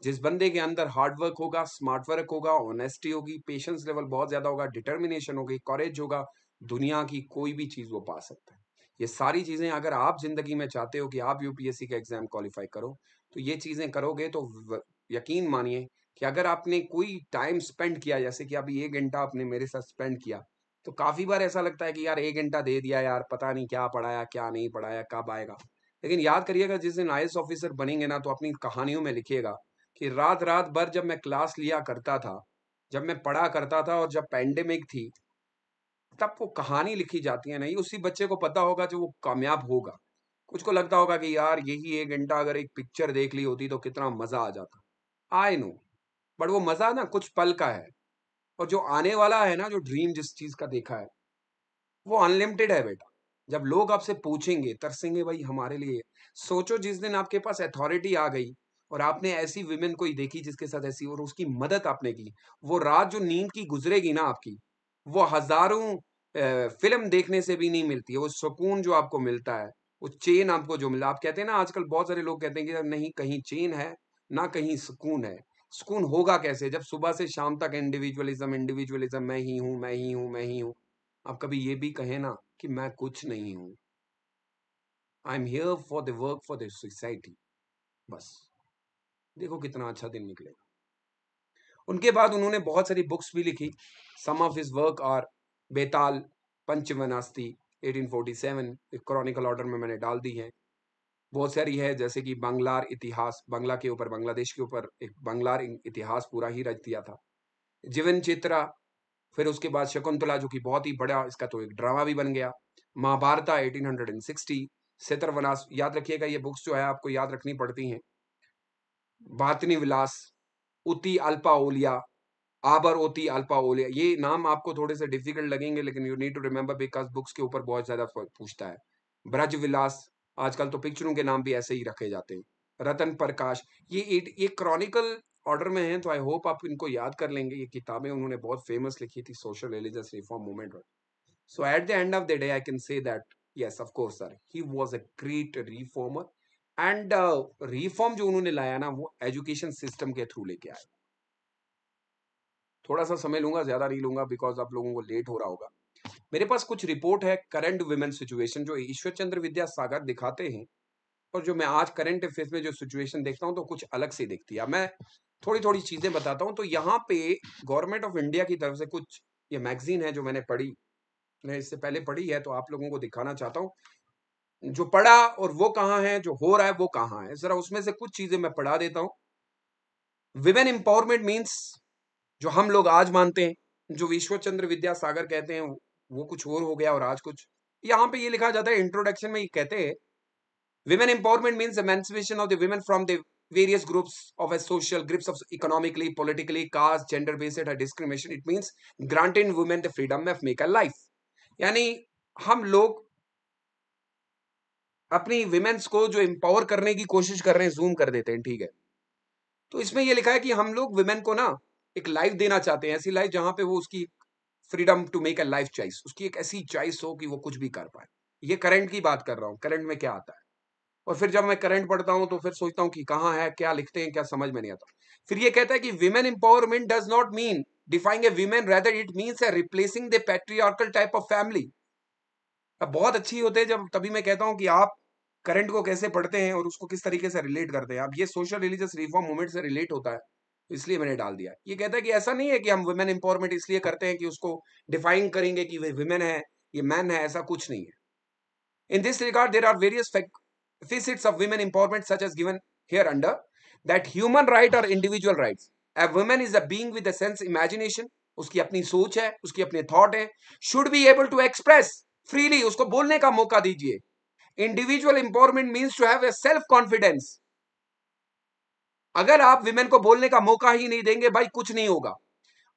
जिस बंदे के अंदर हार्ड वर्क होगा स्मार्ट वर्क होगा ऑनेस्टी होगी पेशेंस लेवल बहुत ज़्यादा होगा डिटर्मिनेशन होगी कॉरेज होगा, दुनिया की कोई भी चीज़ वो पा सकता है। ये सारी चीज़ें अगर आप ज़िंदगी में चाहते हो कि आप यूपीएससी का एग्ज़ाम क्वालिफाई करो तो ये चीज़ें करोगे तो यकीन मानिए कि अगर आपने कोई टाइम स्पेंड किया, जैसे कि अभी एक घंटा आपने मेरे साथ स्पेंड किया तो काफ़ी बार ऐसा लगता है कि यार एक घंटा दे दिया यार, पता नहीं क्या पढ़ाया, क्या नहीं पढ़ाया, कब आएगा? लेकिन याद करिएगा, जिस दिन आई ऑफिसर बनेंगे ना तो अपनी कहानियों में लिखिएगा कि रात रात भर जब मैं क्लास लिया करता था, जब मैं पढ़ा करता था और जब पैंडेमिक थी, तब वो कहानी लिखी जाती है, नहीं? उसी बच्चे को पता होगा जो वो कामयाब होगा। कुछ को लगता होगा कि यार, यही एक घंटा अगर एक पिक्चर देख ली होती तो कितना मज़ा आ जाता। आई नो बट वो मज़ा ना कुछ पल का है और जो आने वाला है ना, जो ड्रीम जिस चीज़ का देखा है, वो अनलिमिटेड है बेटा। जब लोग आपसे पूछेंगे, तरसेंगे, भाई, हमारे लिए, सोचो जिस दिन आपके पास अथॉरिटी आ गई और आपने ऐसी विमेन कोई देखी जिसके साथ ऐसी और उसकी मदद आपने की, वो रात जो नींद की गुजरेगी ना आपकी, वो हज़ारों फ़िल्म देखने से भी नहीं मिलती है, वो सुकून जो आपको मिलता है, वो चेन आपको जो मिला आप कहते हैं ना, आजकल बहुत सारे लोग कहते हैं कि नहीं, कहीं चेन है, ना कहीं सुकून है। सुकून होगा कैसे? जब सुबह से शाम तक इंडिविजुअलिज्म इंडिविजुअलिज्म मैं ही हूँ, मैं ही हूँ, मैं ही हूँ। आप कभी ये भी कहें ना कि मैं कुछ नहीं हूँ। I am here for the work for the society बस। देखो कितना अच्छा दिन निकलेगा। उनके बाद उन्होंने बहुत सारी बुक्स भी लिखी। सम ऑफ़ हिज वर्क और बेताल पंचवनास्ती 1847 क्रॉनिकल ऑर्डर में मैंने डाल दी है। बहुत सारी है, जैसे कि बंगलार इतिहास बंगला के ऊपर बांग्लादेश के ऊपर एक बंगलार इतिहास पूरा ही रच दिया था। जीवन चित्रा फिर उसके बाद शकुंतला, जो कि बहुत ही बड़ा, इसका तो एक ड्रामा भी बन गया। महाभारता 1860 सेतरवनास याद रखिएगा, ये बुक्स जो है, आपको याद रखनी पड़ती हैं। बातनी विलास, उति अल्पा ओलिया, आबर ओती अल्पा ओलिया, ये नाम आपको थोड़े से डिफ़िकल्ट लगेंगे, लेकिन you need to remember because books के ऊपर बहुत ज़्यादा पूछता है। ब्रज विलास, आजकल तो पिक्चरों के नाम भी ऐसे ही रखे जाते हैं। रतन प्रकाश, ये ये क्रॉनिकल ऑर्डर में है तो आई होप आप इनको याद कर लेंगे। ये किताबें उन्होंने बहुत फ़ेमस लिखी थी, social religious reform movement so at the end of the day I can say that yes of course sir he was a great reformer and reform जो उन्होंने लाया ना, वो एजुकेशन सिस्टम के थ्रू लेके आए थोड़ा सा समय लूँगा, ज़्यादा नहीं लूँगा बिकॉज़ आप लोगों को लेट हो रहा होगा। मेरे पास कुछ रिपोर्ट है करंट वुमेन सिचुएशन जो ईश्वर चंद्र विद्या सागर दिखाते हैं और जो मैं आज करंट अफेयर्स में जो सिचुएशन देखता हूँ तो कुछ अलग से दिखती है। मैं थोड़ी थोड़ी चीज़ें बताता हूँ। तो यहाँ पे गवर्नमेंट ऑफ़ इंडिया की तरफ़ से कुछ ये मैगजीन है जो मैंने पढ़ी, मैं इससे पहले पढ़ी है तो आप लोगों को दिखाना चाहता हूँ। जो पढ़ा और वो कहाँ है, जो हो रहा है, वो कहाँ है। जरा उसमें से कुछ चीज़ें मैं पढ़ा देता हूँ। विमेन एम्पावरमेंट मीन्स जो हम लोग आज मानते हैं, जो विश्वचंद्र विद्यासागर कहते हैं, वो कुछ और हो गया और आज कुछ। यहाँ पे ये लिखा जाता है इंट्रोडक्शन में ये कहते हैं women empowerment means emancipation of the women from the various groups of a social, groups of economically, politically, caste, gender based discrimination. It means granting women the freedom of make a life. यानी हम लोग अपनी womens को जो empower करने की कोशिश कर रहे हैं जूम कर देते हैं, ठीक है? तो इसमें यह लिखा है कि हम लोग विमेन को ना एक लाइफ देना चाहते हैं, ऐसी लाइफ जहाँ पे वो उसकी freedom to make a life choice उसकी एक ऐसी चॉइस हो कि वो कुछ भी कर पाए। ये करंट की बात कर रहा हूँ करंट में क्या आता है? और फिर जब मैं करंट पढ़ता हूँ तो फिर सोचता हूँ कि कहाँ है, क्या लिखते हैं, क्या समझ में नहीं आता। फिर ये कहता है कि women empowerment does not mean defying a women rather it means a replacing the patriarchal type of family बहुत अच्छी होते हैं जब तभी मैं कहता हूँ कि आप करंट को कैसे पढ़ते हैं और उसको किस तरीके से रिलेट करते हैं। अब ये सोशल रिलीजियस रिफॉर्म मूवमेंट से रिलेट होता है इसलिए मैंने डाल दिया। ये कहता है कि ऐसा नहीं है कि हम वुमेन एम्पावरमेंट इसलिए करते हैं कि उसको डिफाइन करेंगे कि वे वुमेन है, ये मैन है, ऐसा कुछ नहीं है। In this regard there are various facets of women empowerment, such as given here under, that human right or individual rights. A woman is a being with a sense imagination. उसकी अपनी सोच है उसकी अपने थॉट है should be able to express freely उसको बोलने का मौका दीजिए individual empowerment means to have a self confidence अगर आप विमेन को बोलने का मौका ही नहीं देंगे भाई कुछ नहीं होगा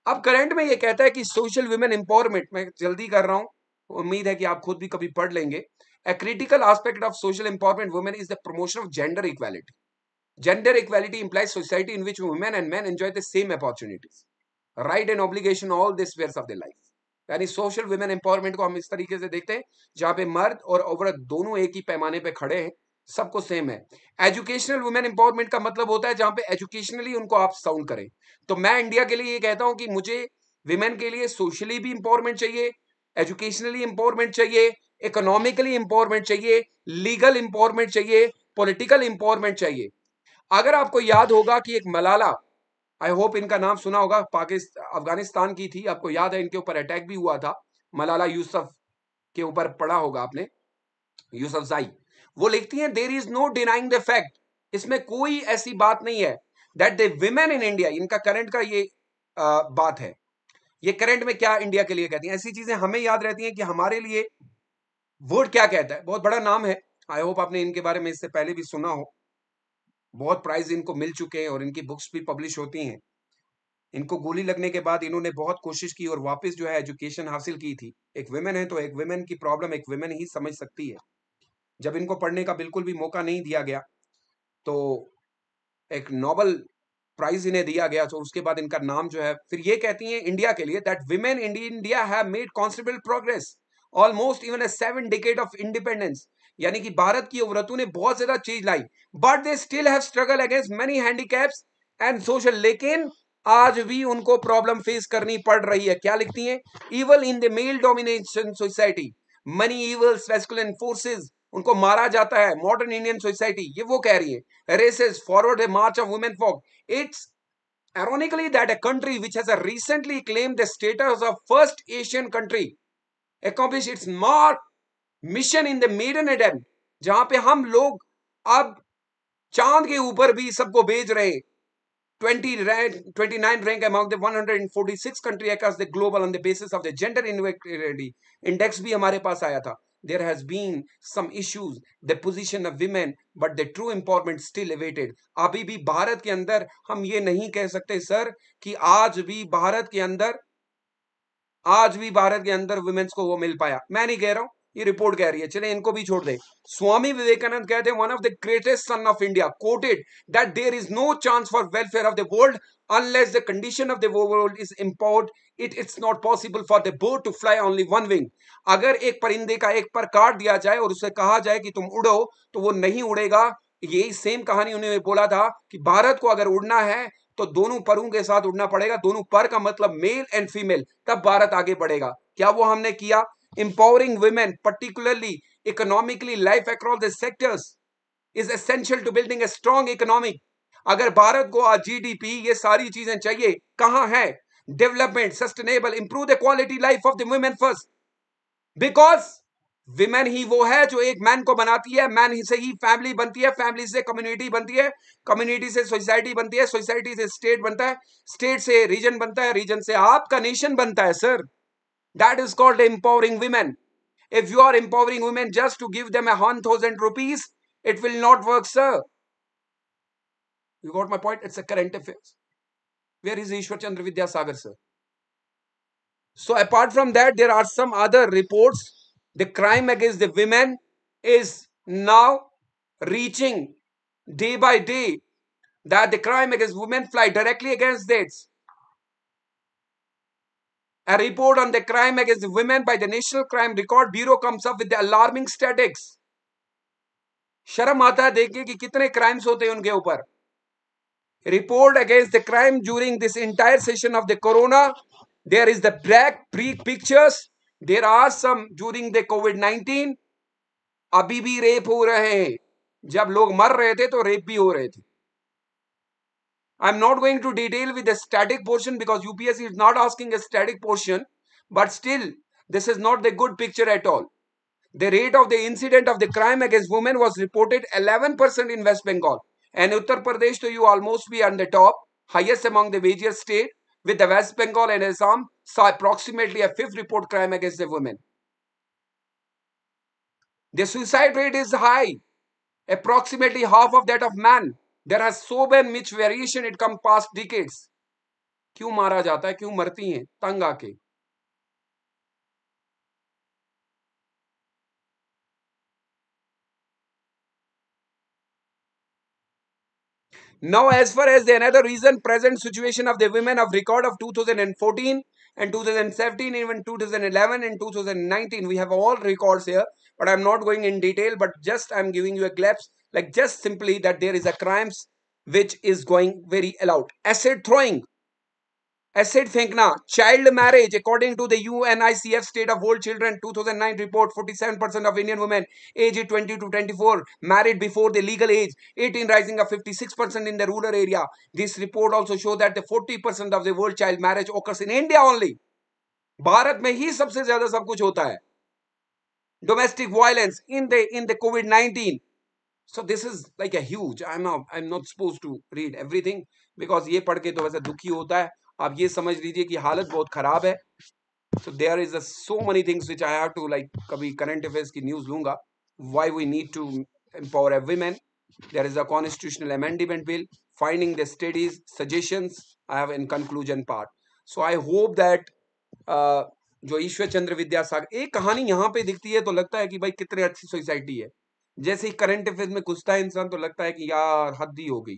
अब करंट में ये कहता है कि सोशल विमेन एम्पावरमेंट मैं जल्दी कर रहा हूँ उम्मीद है कि आप खुद भी कभी पढ़ लेंगे A critical aspect of social empowerment women is the promotion of gender equality. Gender equality implies society in which women and men enjoy the same opportunities, right and obligation all the spheres of their life. यानी social women empowerment को हम इस तरीके से देखते हैं जहाँ पे मर्द और औरत दोनों एक ही पैमाने पे खड़े हैं सबको सेम है एजुकेशनल वुमेन एम्पावरमेंट का मतलब होता है जहाँ पे एजुकेशनली उनको आप साउंड करें तो मैं इंडिया के लिए ये कहता हूँ कि मुझे विमेन के लिए सोशली भी इंपावरमेंट चाहिए एजुकेशनली इंपावरमेंट चाहिए इकोनॉमिकली इंपावरमेंट चाहिए लीगल इंपावरमेंट चाहिए पॉलिटिकल इंपावरमेंट चाहिए। अगर आपको याद होगा कि एक मलाला आई होप इनका नाम सुना होगा पाकिस्तान अफ़गानिस्तान की थी आपको याद है इनके ऊपर अटैक भी हुआ था। मलाला यूसुफ के ऊपर पड़ा होगा आपने यूसुफ जाई। वो लिखती हैं there is no denying the fact इसमें कोई ऐसी बात नहीं है that the women in India इनका करंट का ये आ, बात है। ये करंट में क्या इंडिया के लिए कहती हैं? ऐसी चीज़ें हमें याद रहती हैं कि हमारे लिए वर्ड क्या कहता है? बहुत बड़ा नाम है। आई होप आपने इनके बारे में इससे पहले भी सुना हो। बहुत प्राइज इनको मिल चुके हैं और इनकी बुक्स भी पब्लिश होती हैं। इनको गोली लगने के बाद इन्होंने बहुत कोशिश की और वापस जो है एजुकेशन हासिल की थी। एक वेमेन है तो एक वेमेन की प्रॉब्लम एक विमेन ही समझ सकती है। जब इनको पढ़ने का बिल्कुल भी मौका नहीं दिया गया तो एक नॉबल प्राइज इन्हें दिया गया तो उसके बाद इनका नाम जो है, फिर ये कहती हैं इंडिया के लिए that women India have made considerable progress almost even seven decade of independence यानी कि भारत की औरतों ने बहुत ज़्यादा चीज़ लाई but they still have struggle against many handicaps and social लेकिन आज भी उनको प्रॉब्लम फेस करनी पड़ रही है। क्या लिखती हैं? Evil in the male domination society many evil स्पेस्कुलन forces उनको मारा जाता है। मॉडर्न इंडियन सोसाइटी ये वो कह रही है। Races forward march of women folk it's ironically that a country which has recently claimed the status of first asian country accomplish its mark mission in the maiden attempt जहाँ पे हम लोग अब चाँद के ऊपर भी सबको भेज रहे 20 rank 29 rank among the 146 country across the global on the basis of the gender inequality index भी हमारे पास आया था there has been some issues the position of women but the true empowerment still awaited अभी भी भारत के अंदर हम ये नहीं कह सकते सर कि आज भी भारत के अंदर आज भी भारत के अंदर वुमेन्स को वो मिल पाया। मैं नहीं कह रहा हूँ, ये रिपोर्ट कह रही है। चले इनको भी छोड़ दे। स्वामी विवेकानंद कहते हैं one of the greatest son of India quoted that there is no chance for welfare of the world unless the condition of the world is import it it's not possible for the bird to fly only one wing अगर एक परिंदे का एक पर काट दिया जाए और उसे कहा जाए कि तुम उड़ो तो वो नहीं उड़ेगा। यही सेम कहानी उन्होंने बोला था कि भारत को अगर उड़ना है तो दोनों परों के साथ उड़ना पड़ेगा। दोनों पर का मतलब मेल एंड फीमेल तब भारत आगे बढ़ेगा। क्या वो हमने किया? Empowering women, particularly economically life across the sectors, is essential to building a strong economic अगर भारत को आज जीडीपी ये सारी चीज़ें चाहिए, कहाँ है? Development sustainable improve the quality life of the women first because women ही वो है जो एक मैन को बनाती है मैन से ही फैमिली बनती है फैमिली से कम्युनिटी बनती है कम्युनिटी से सोसाइटी बनती है सोसाइटी से स्टेट बनता है स्टेट से रीजन बनता है रीजन से आपका नेशन बनता है sir that is called empowering women if you are empowering women just to give them a 1000 rupees, it will not work, sir. You got my point? It's a current affairs. Where is ishwar chandra vidyasagar, sir? So, apart from that, there are some other reports the crime against the women is now reaching day by day that the crime against women fly directly against this a report on the crime against women by the National Crime Record Bureau comes up with the alarming statistics. शर्म आता है देखिए कि कितने crimes होते हैं उनके ऊपर report against the crime during this entire session of the corona there is the black pre pictures there are some during the Covid nineteen अभी भी रेप हो रहे हैं। जब लोग मर रहे थे तो रेप भी हो रहे थे। I am not going to detail with static portion because UPSC is not asking static portion but still this is not the good picture at all the rate of the incident of the crime against women was reported eleven percent in West Bengal and Uttar Pradesh to you almost be on the top highest among the various state with the West Bengal and Assam saw approximately a fifth report crime against the women. The suicide rate is high, approximately half of that of man. There has so been much variation it come past decades. क्यों मारा जाता है क्यों मरती हैं तंग आके Now, as far as the another reason, present situation of the women of record of 2014 and 2017, even 2011 and 2019, we have all records here, but I'm not going in detail, but just I'm giving you a glimpse, like just simply that there is a crimes which is going very allowed. Acid throwing, acid फेंकना child marriage according to the UNICEF state of world children 2009 report 47% of Indian women aged 20 to 24 married before the legal age 18 rising up 56% in the rural area this report also show that the 40% of the world child marriage occurs in India only Bharat में ही सबसे ज्यादा सब कुछ होता है domestic violence in the in the covid-19 so this is like a huge i'm not i'm not supposed to read everything because ये पढ़ के तो वैसे दुखी होता है आप ये समझ लीजिए कि हालत बहुत खराब है। So there is a so many things which I have to like कभी करंट अफेयर्स की न्यूज़ लूँगा। Why we need to empower women there is a constitutional amendment bill finding the studies suggestions i have in conclusion part. So i hope that uh, जो ईश्वर चंद्र विद्यासागर एक कहानी यहाँ पे दिखती है तो लगता है कि भाई कितने अच्छी सोसाइटी है। जैसे ही करंट अफेयर में घुसता है इंसान तो लगता है कि यार हद ही हो गई।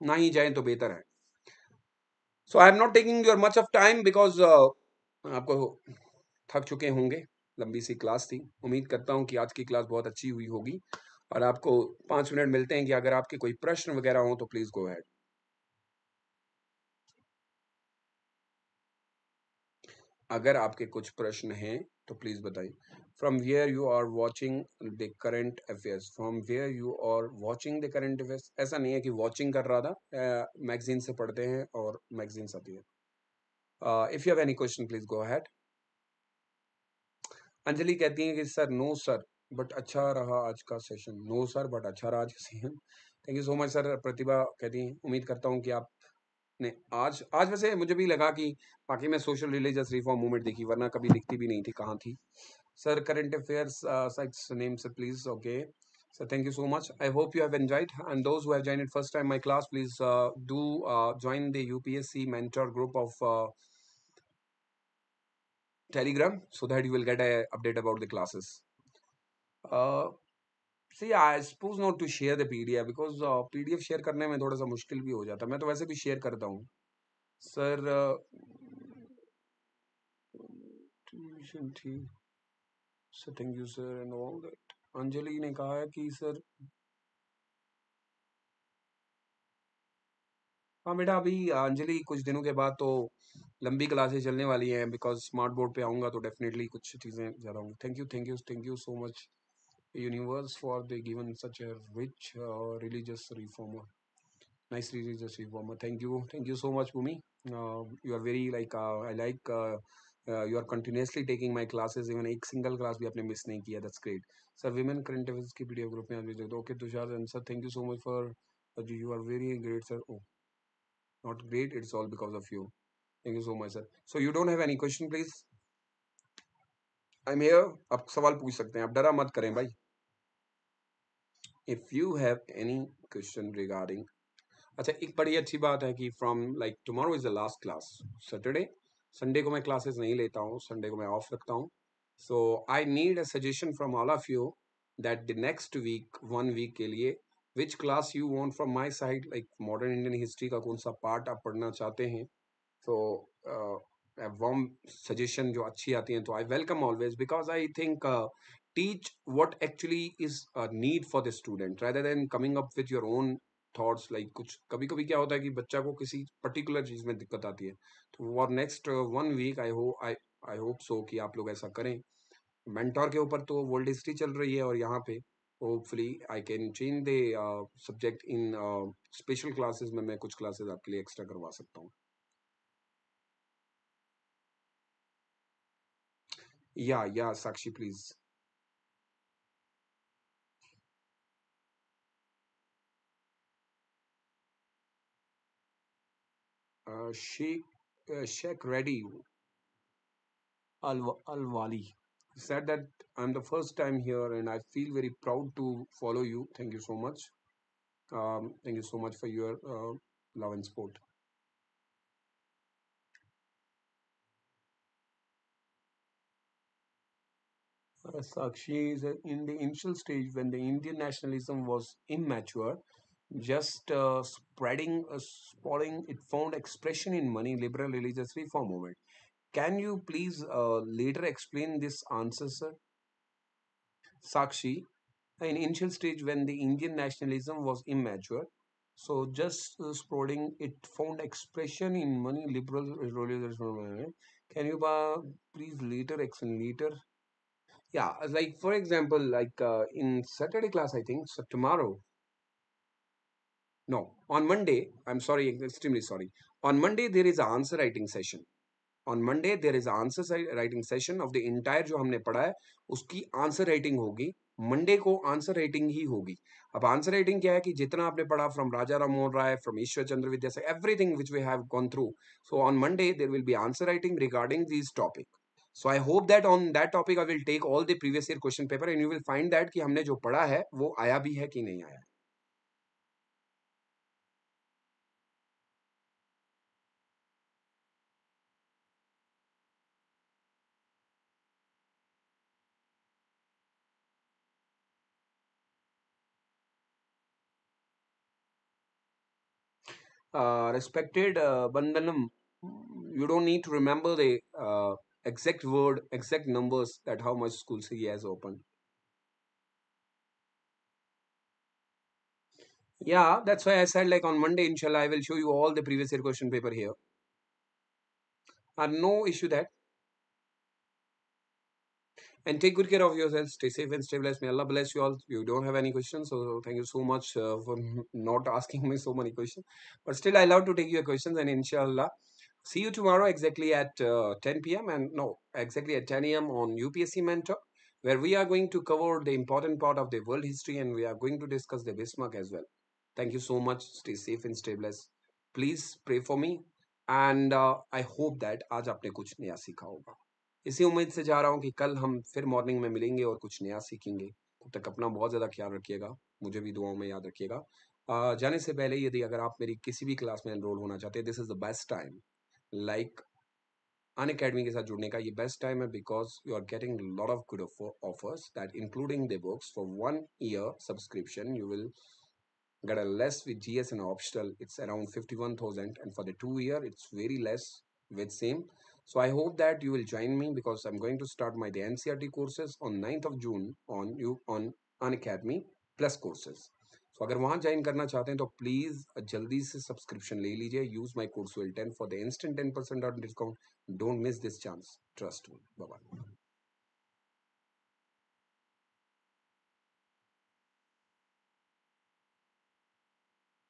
ना ही जाए तो बेहतर है। So I am not taking your much of time because आपको थक चुके होंगे। लंबी सी क्लास थी। उम्मीद करता हूँ कि आज की क्लास बहुत अच्छी हुई होगी। और आपको पाँच मिनट मिलते हैं कि अगर आपके कोई प्रश्न वगैरह हो तो प्लीज़ गो हैड अगर आपके कुछ प्रश्न हैं तो प्लीज़ बताइए। From where you are watching the current affairs from where you are watching the current affairs ऐसा नहीं है कि वॉचिंग कर रहा था मैगजीन से पढ़ते हैं और मैगजीन आती है। If you have any question please go ahead Anjali कहती हैं कि सर नो सर बट अच्छा रहा आज का सेशन नो सर बट अच्छा रहा आज का session thank you so much sir Pratibha कहती हैं, उम्मीद करता हूँ कि आप ने, आज आज वैसे मुझे भी लगा कि बाकी मैं सोशल रिलीजियस रिफॉर्म मूवमेंट देखी, वरना कभी दिखती भी नहीं थी कहाँ थी। Sir, current affairs name sir please okay sir thank you so much I hope you have enjoyed and those who have it first time my class please do join the UPSC mentor group of Telegram so telegram, so that you will get a update about the I suppose not to share the to share the pdf because uh, pdf share करने में थोड़ा सा मुश्किल भी हो जाता है। मैं तो वैसे भी शेयर करता हूँ। सर थी। Sir thank you sir and all that Anjali ने कहा है कि सर हाँ बेटा अभी अंजलि कुछ दिनों के बाद तो लंबी क्लासेस चलने वाली हैं। बिकॉज़ स्मार्ट बोर्ड पे आऊँगा तो डेफिनेटली कुछ चीज़ें ज़्यादा होंगी। Thank you thank you thank you so much universe for the given such a rich uh, religious reformer. Nice religious reformer. Thank you. Thank you so much bhumi. Uh, you are very like uh, i like uh, you are continuously taking my classes even एक single class भी आपने miss नहीं किया that's great sir women current affairs की PDF group में आज भेज दो okay Tushar and sir thank you so much for you are very great sir oh not great it's all because of you thank you so much sir so you don't have any question please I am here आप सवाल पूछ सकते हैं आप डरा मत करें भाई if you have any question regarding अच्छा एक बड़ी अच्छी बात है कि from like tomorrow is the last class Saturday Sunday को मैं क्लासेस नहीं लेता हूँ संडे को मैं ऑफ़ रखता हूँ. So I need a suggestion from all of you that the next week one week के लिए which class you want from my side like modern Indian history का कौन सा पार्ट आप पढ़ना चाहते हैं? तो वॉम सजेशन जो अच्छी आती हैं तो I welcome always because I think teach what actually is a need for the student, rather than coming up with your own thoughts like कुछ कभी कभी क्या होता है कि बच्चा को किसी पर्टिकुलर चीज़ में दिक्कत आती है तो for next one week I hope I I hope so कि आप लोग ऐसा करें। मेंटोर के ऊपर तो वर्ल्ड हिस्ट्री चल रही है और यहाँ पे hopefully I can change the subject in special classes में मैं कुछ क्लासेस आपके लिए एक्स्ट्रा करवा सकता हूँ। या या Sakshi please uh, Sheikh uh, Sheikh Reddy Al Al Wali said that I'm the first time here and I feel very proud to follow you. Thank you so much. Um, thank you so much for your uh, love and support. Uh, Sakshi is in the initial stage when the Indian nationalism was immature, just uh, spreading, uh, it found expression in money, liberal religious reform movement. Can you please uh, later explain this answer, sir? Sakshi, in initial stage when the Indian nationalism was immature, so just uh, sprouting, it found expression in money, liberal religious movement. Can you please later explain later? Yeah, like for example, like uh, in Saturday class, I think so tomorrow No, on Monday, I'm sorry, extremely sorry. On Monday, there is an answer writing session. On Monday, there is an answer writing session of the entire जो हमने पढ़ा है उसकी answer writing होगी। Monday को answer writing ही होगी। अब आंसर राइटिंग क्या है कि जितना आपने पढ़ा फ्रॉम राजा राम मोहन राय फ्रॉम ईश्वर चंद्र विद्या से everything which we have gone through so on Monday there will be answer writing regarding this topic so I hope that on that topic I will take all the previous year question paper and you will find that कि हमने जो पढ़ा है वो आया भी है कि नहीं आया। Respected uh, Bandanam, you don't need to remember the uh, exact word, exact numbers that how much schools he has opened. Yeah, that's why I said like on Monday, inshallah, I will show you all the previous year question paper here. Uh, no issue that and take good care of yourselves stay safe and stay blessed may allah bless you all. You don't have any questions so thank you so much uh, for not asking me so many questions. But still i love to take your questions and inshallah see you tomorrow exactly at uh, 10 p.m and no exactly at 10 a.m on upsc mentor where we are going to cover the important part of the world history and we are going to discuss the bismarck as well. Thank you so much. Stay safe and stay blessed please pray for me. And uh, i hope that aaj aapne kuch naya sikha hoga. इसी उम्मीद से जा रहा हूँ कि कल हम फिर मॉर्निंग में मिलेंगे और कुछ नया सीखेंगे। तब तक अपना बहुत ज़्यादा ख्याल रखिएगा मुझे भी दुआओं में याद रखिएगा। जाने से पहले यदि अगर आप मेरी किसी भी क्लास में एनरोल होना चाहते हैं this is the best time like Unacademy के साथ जुड़ने का ये बेस्ट टाइम है because you are getting lot of good offers that including the books for one year subscription you will get a get a less with GS and optional it's around 51,000 and for the two year it's very less with same. so I hope that you will join me because I'm going to start my the NCRT courses on 9th of June on you on An Academy plus courses. So अगर वहाँ join करना चाहते हैं तो please जल्दी से subscription ले लीजिए use my course will ten for the instant ten percent discount don't miss this chance trust me bye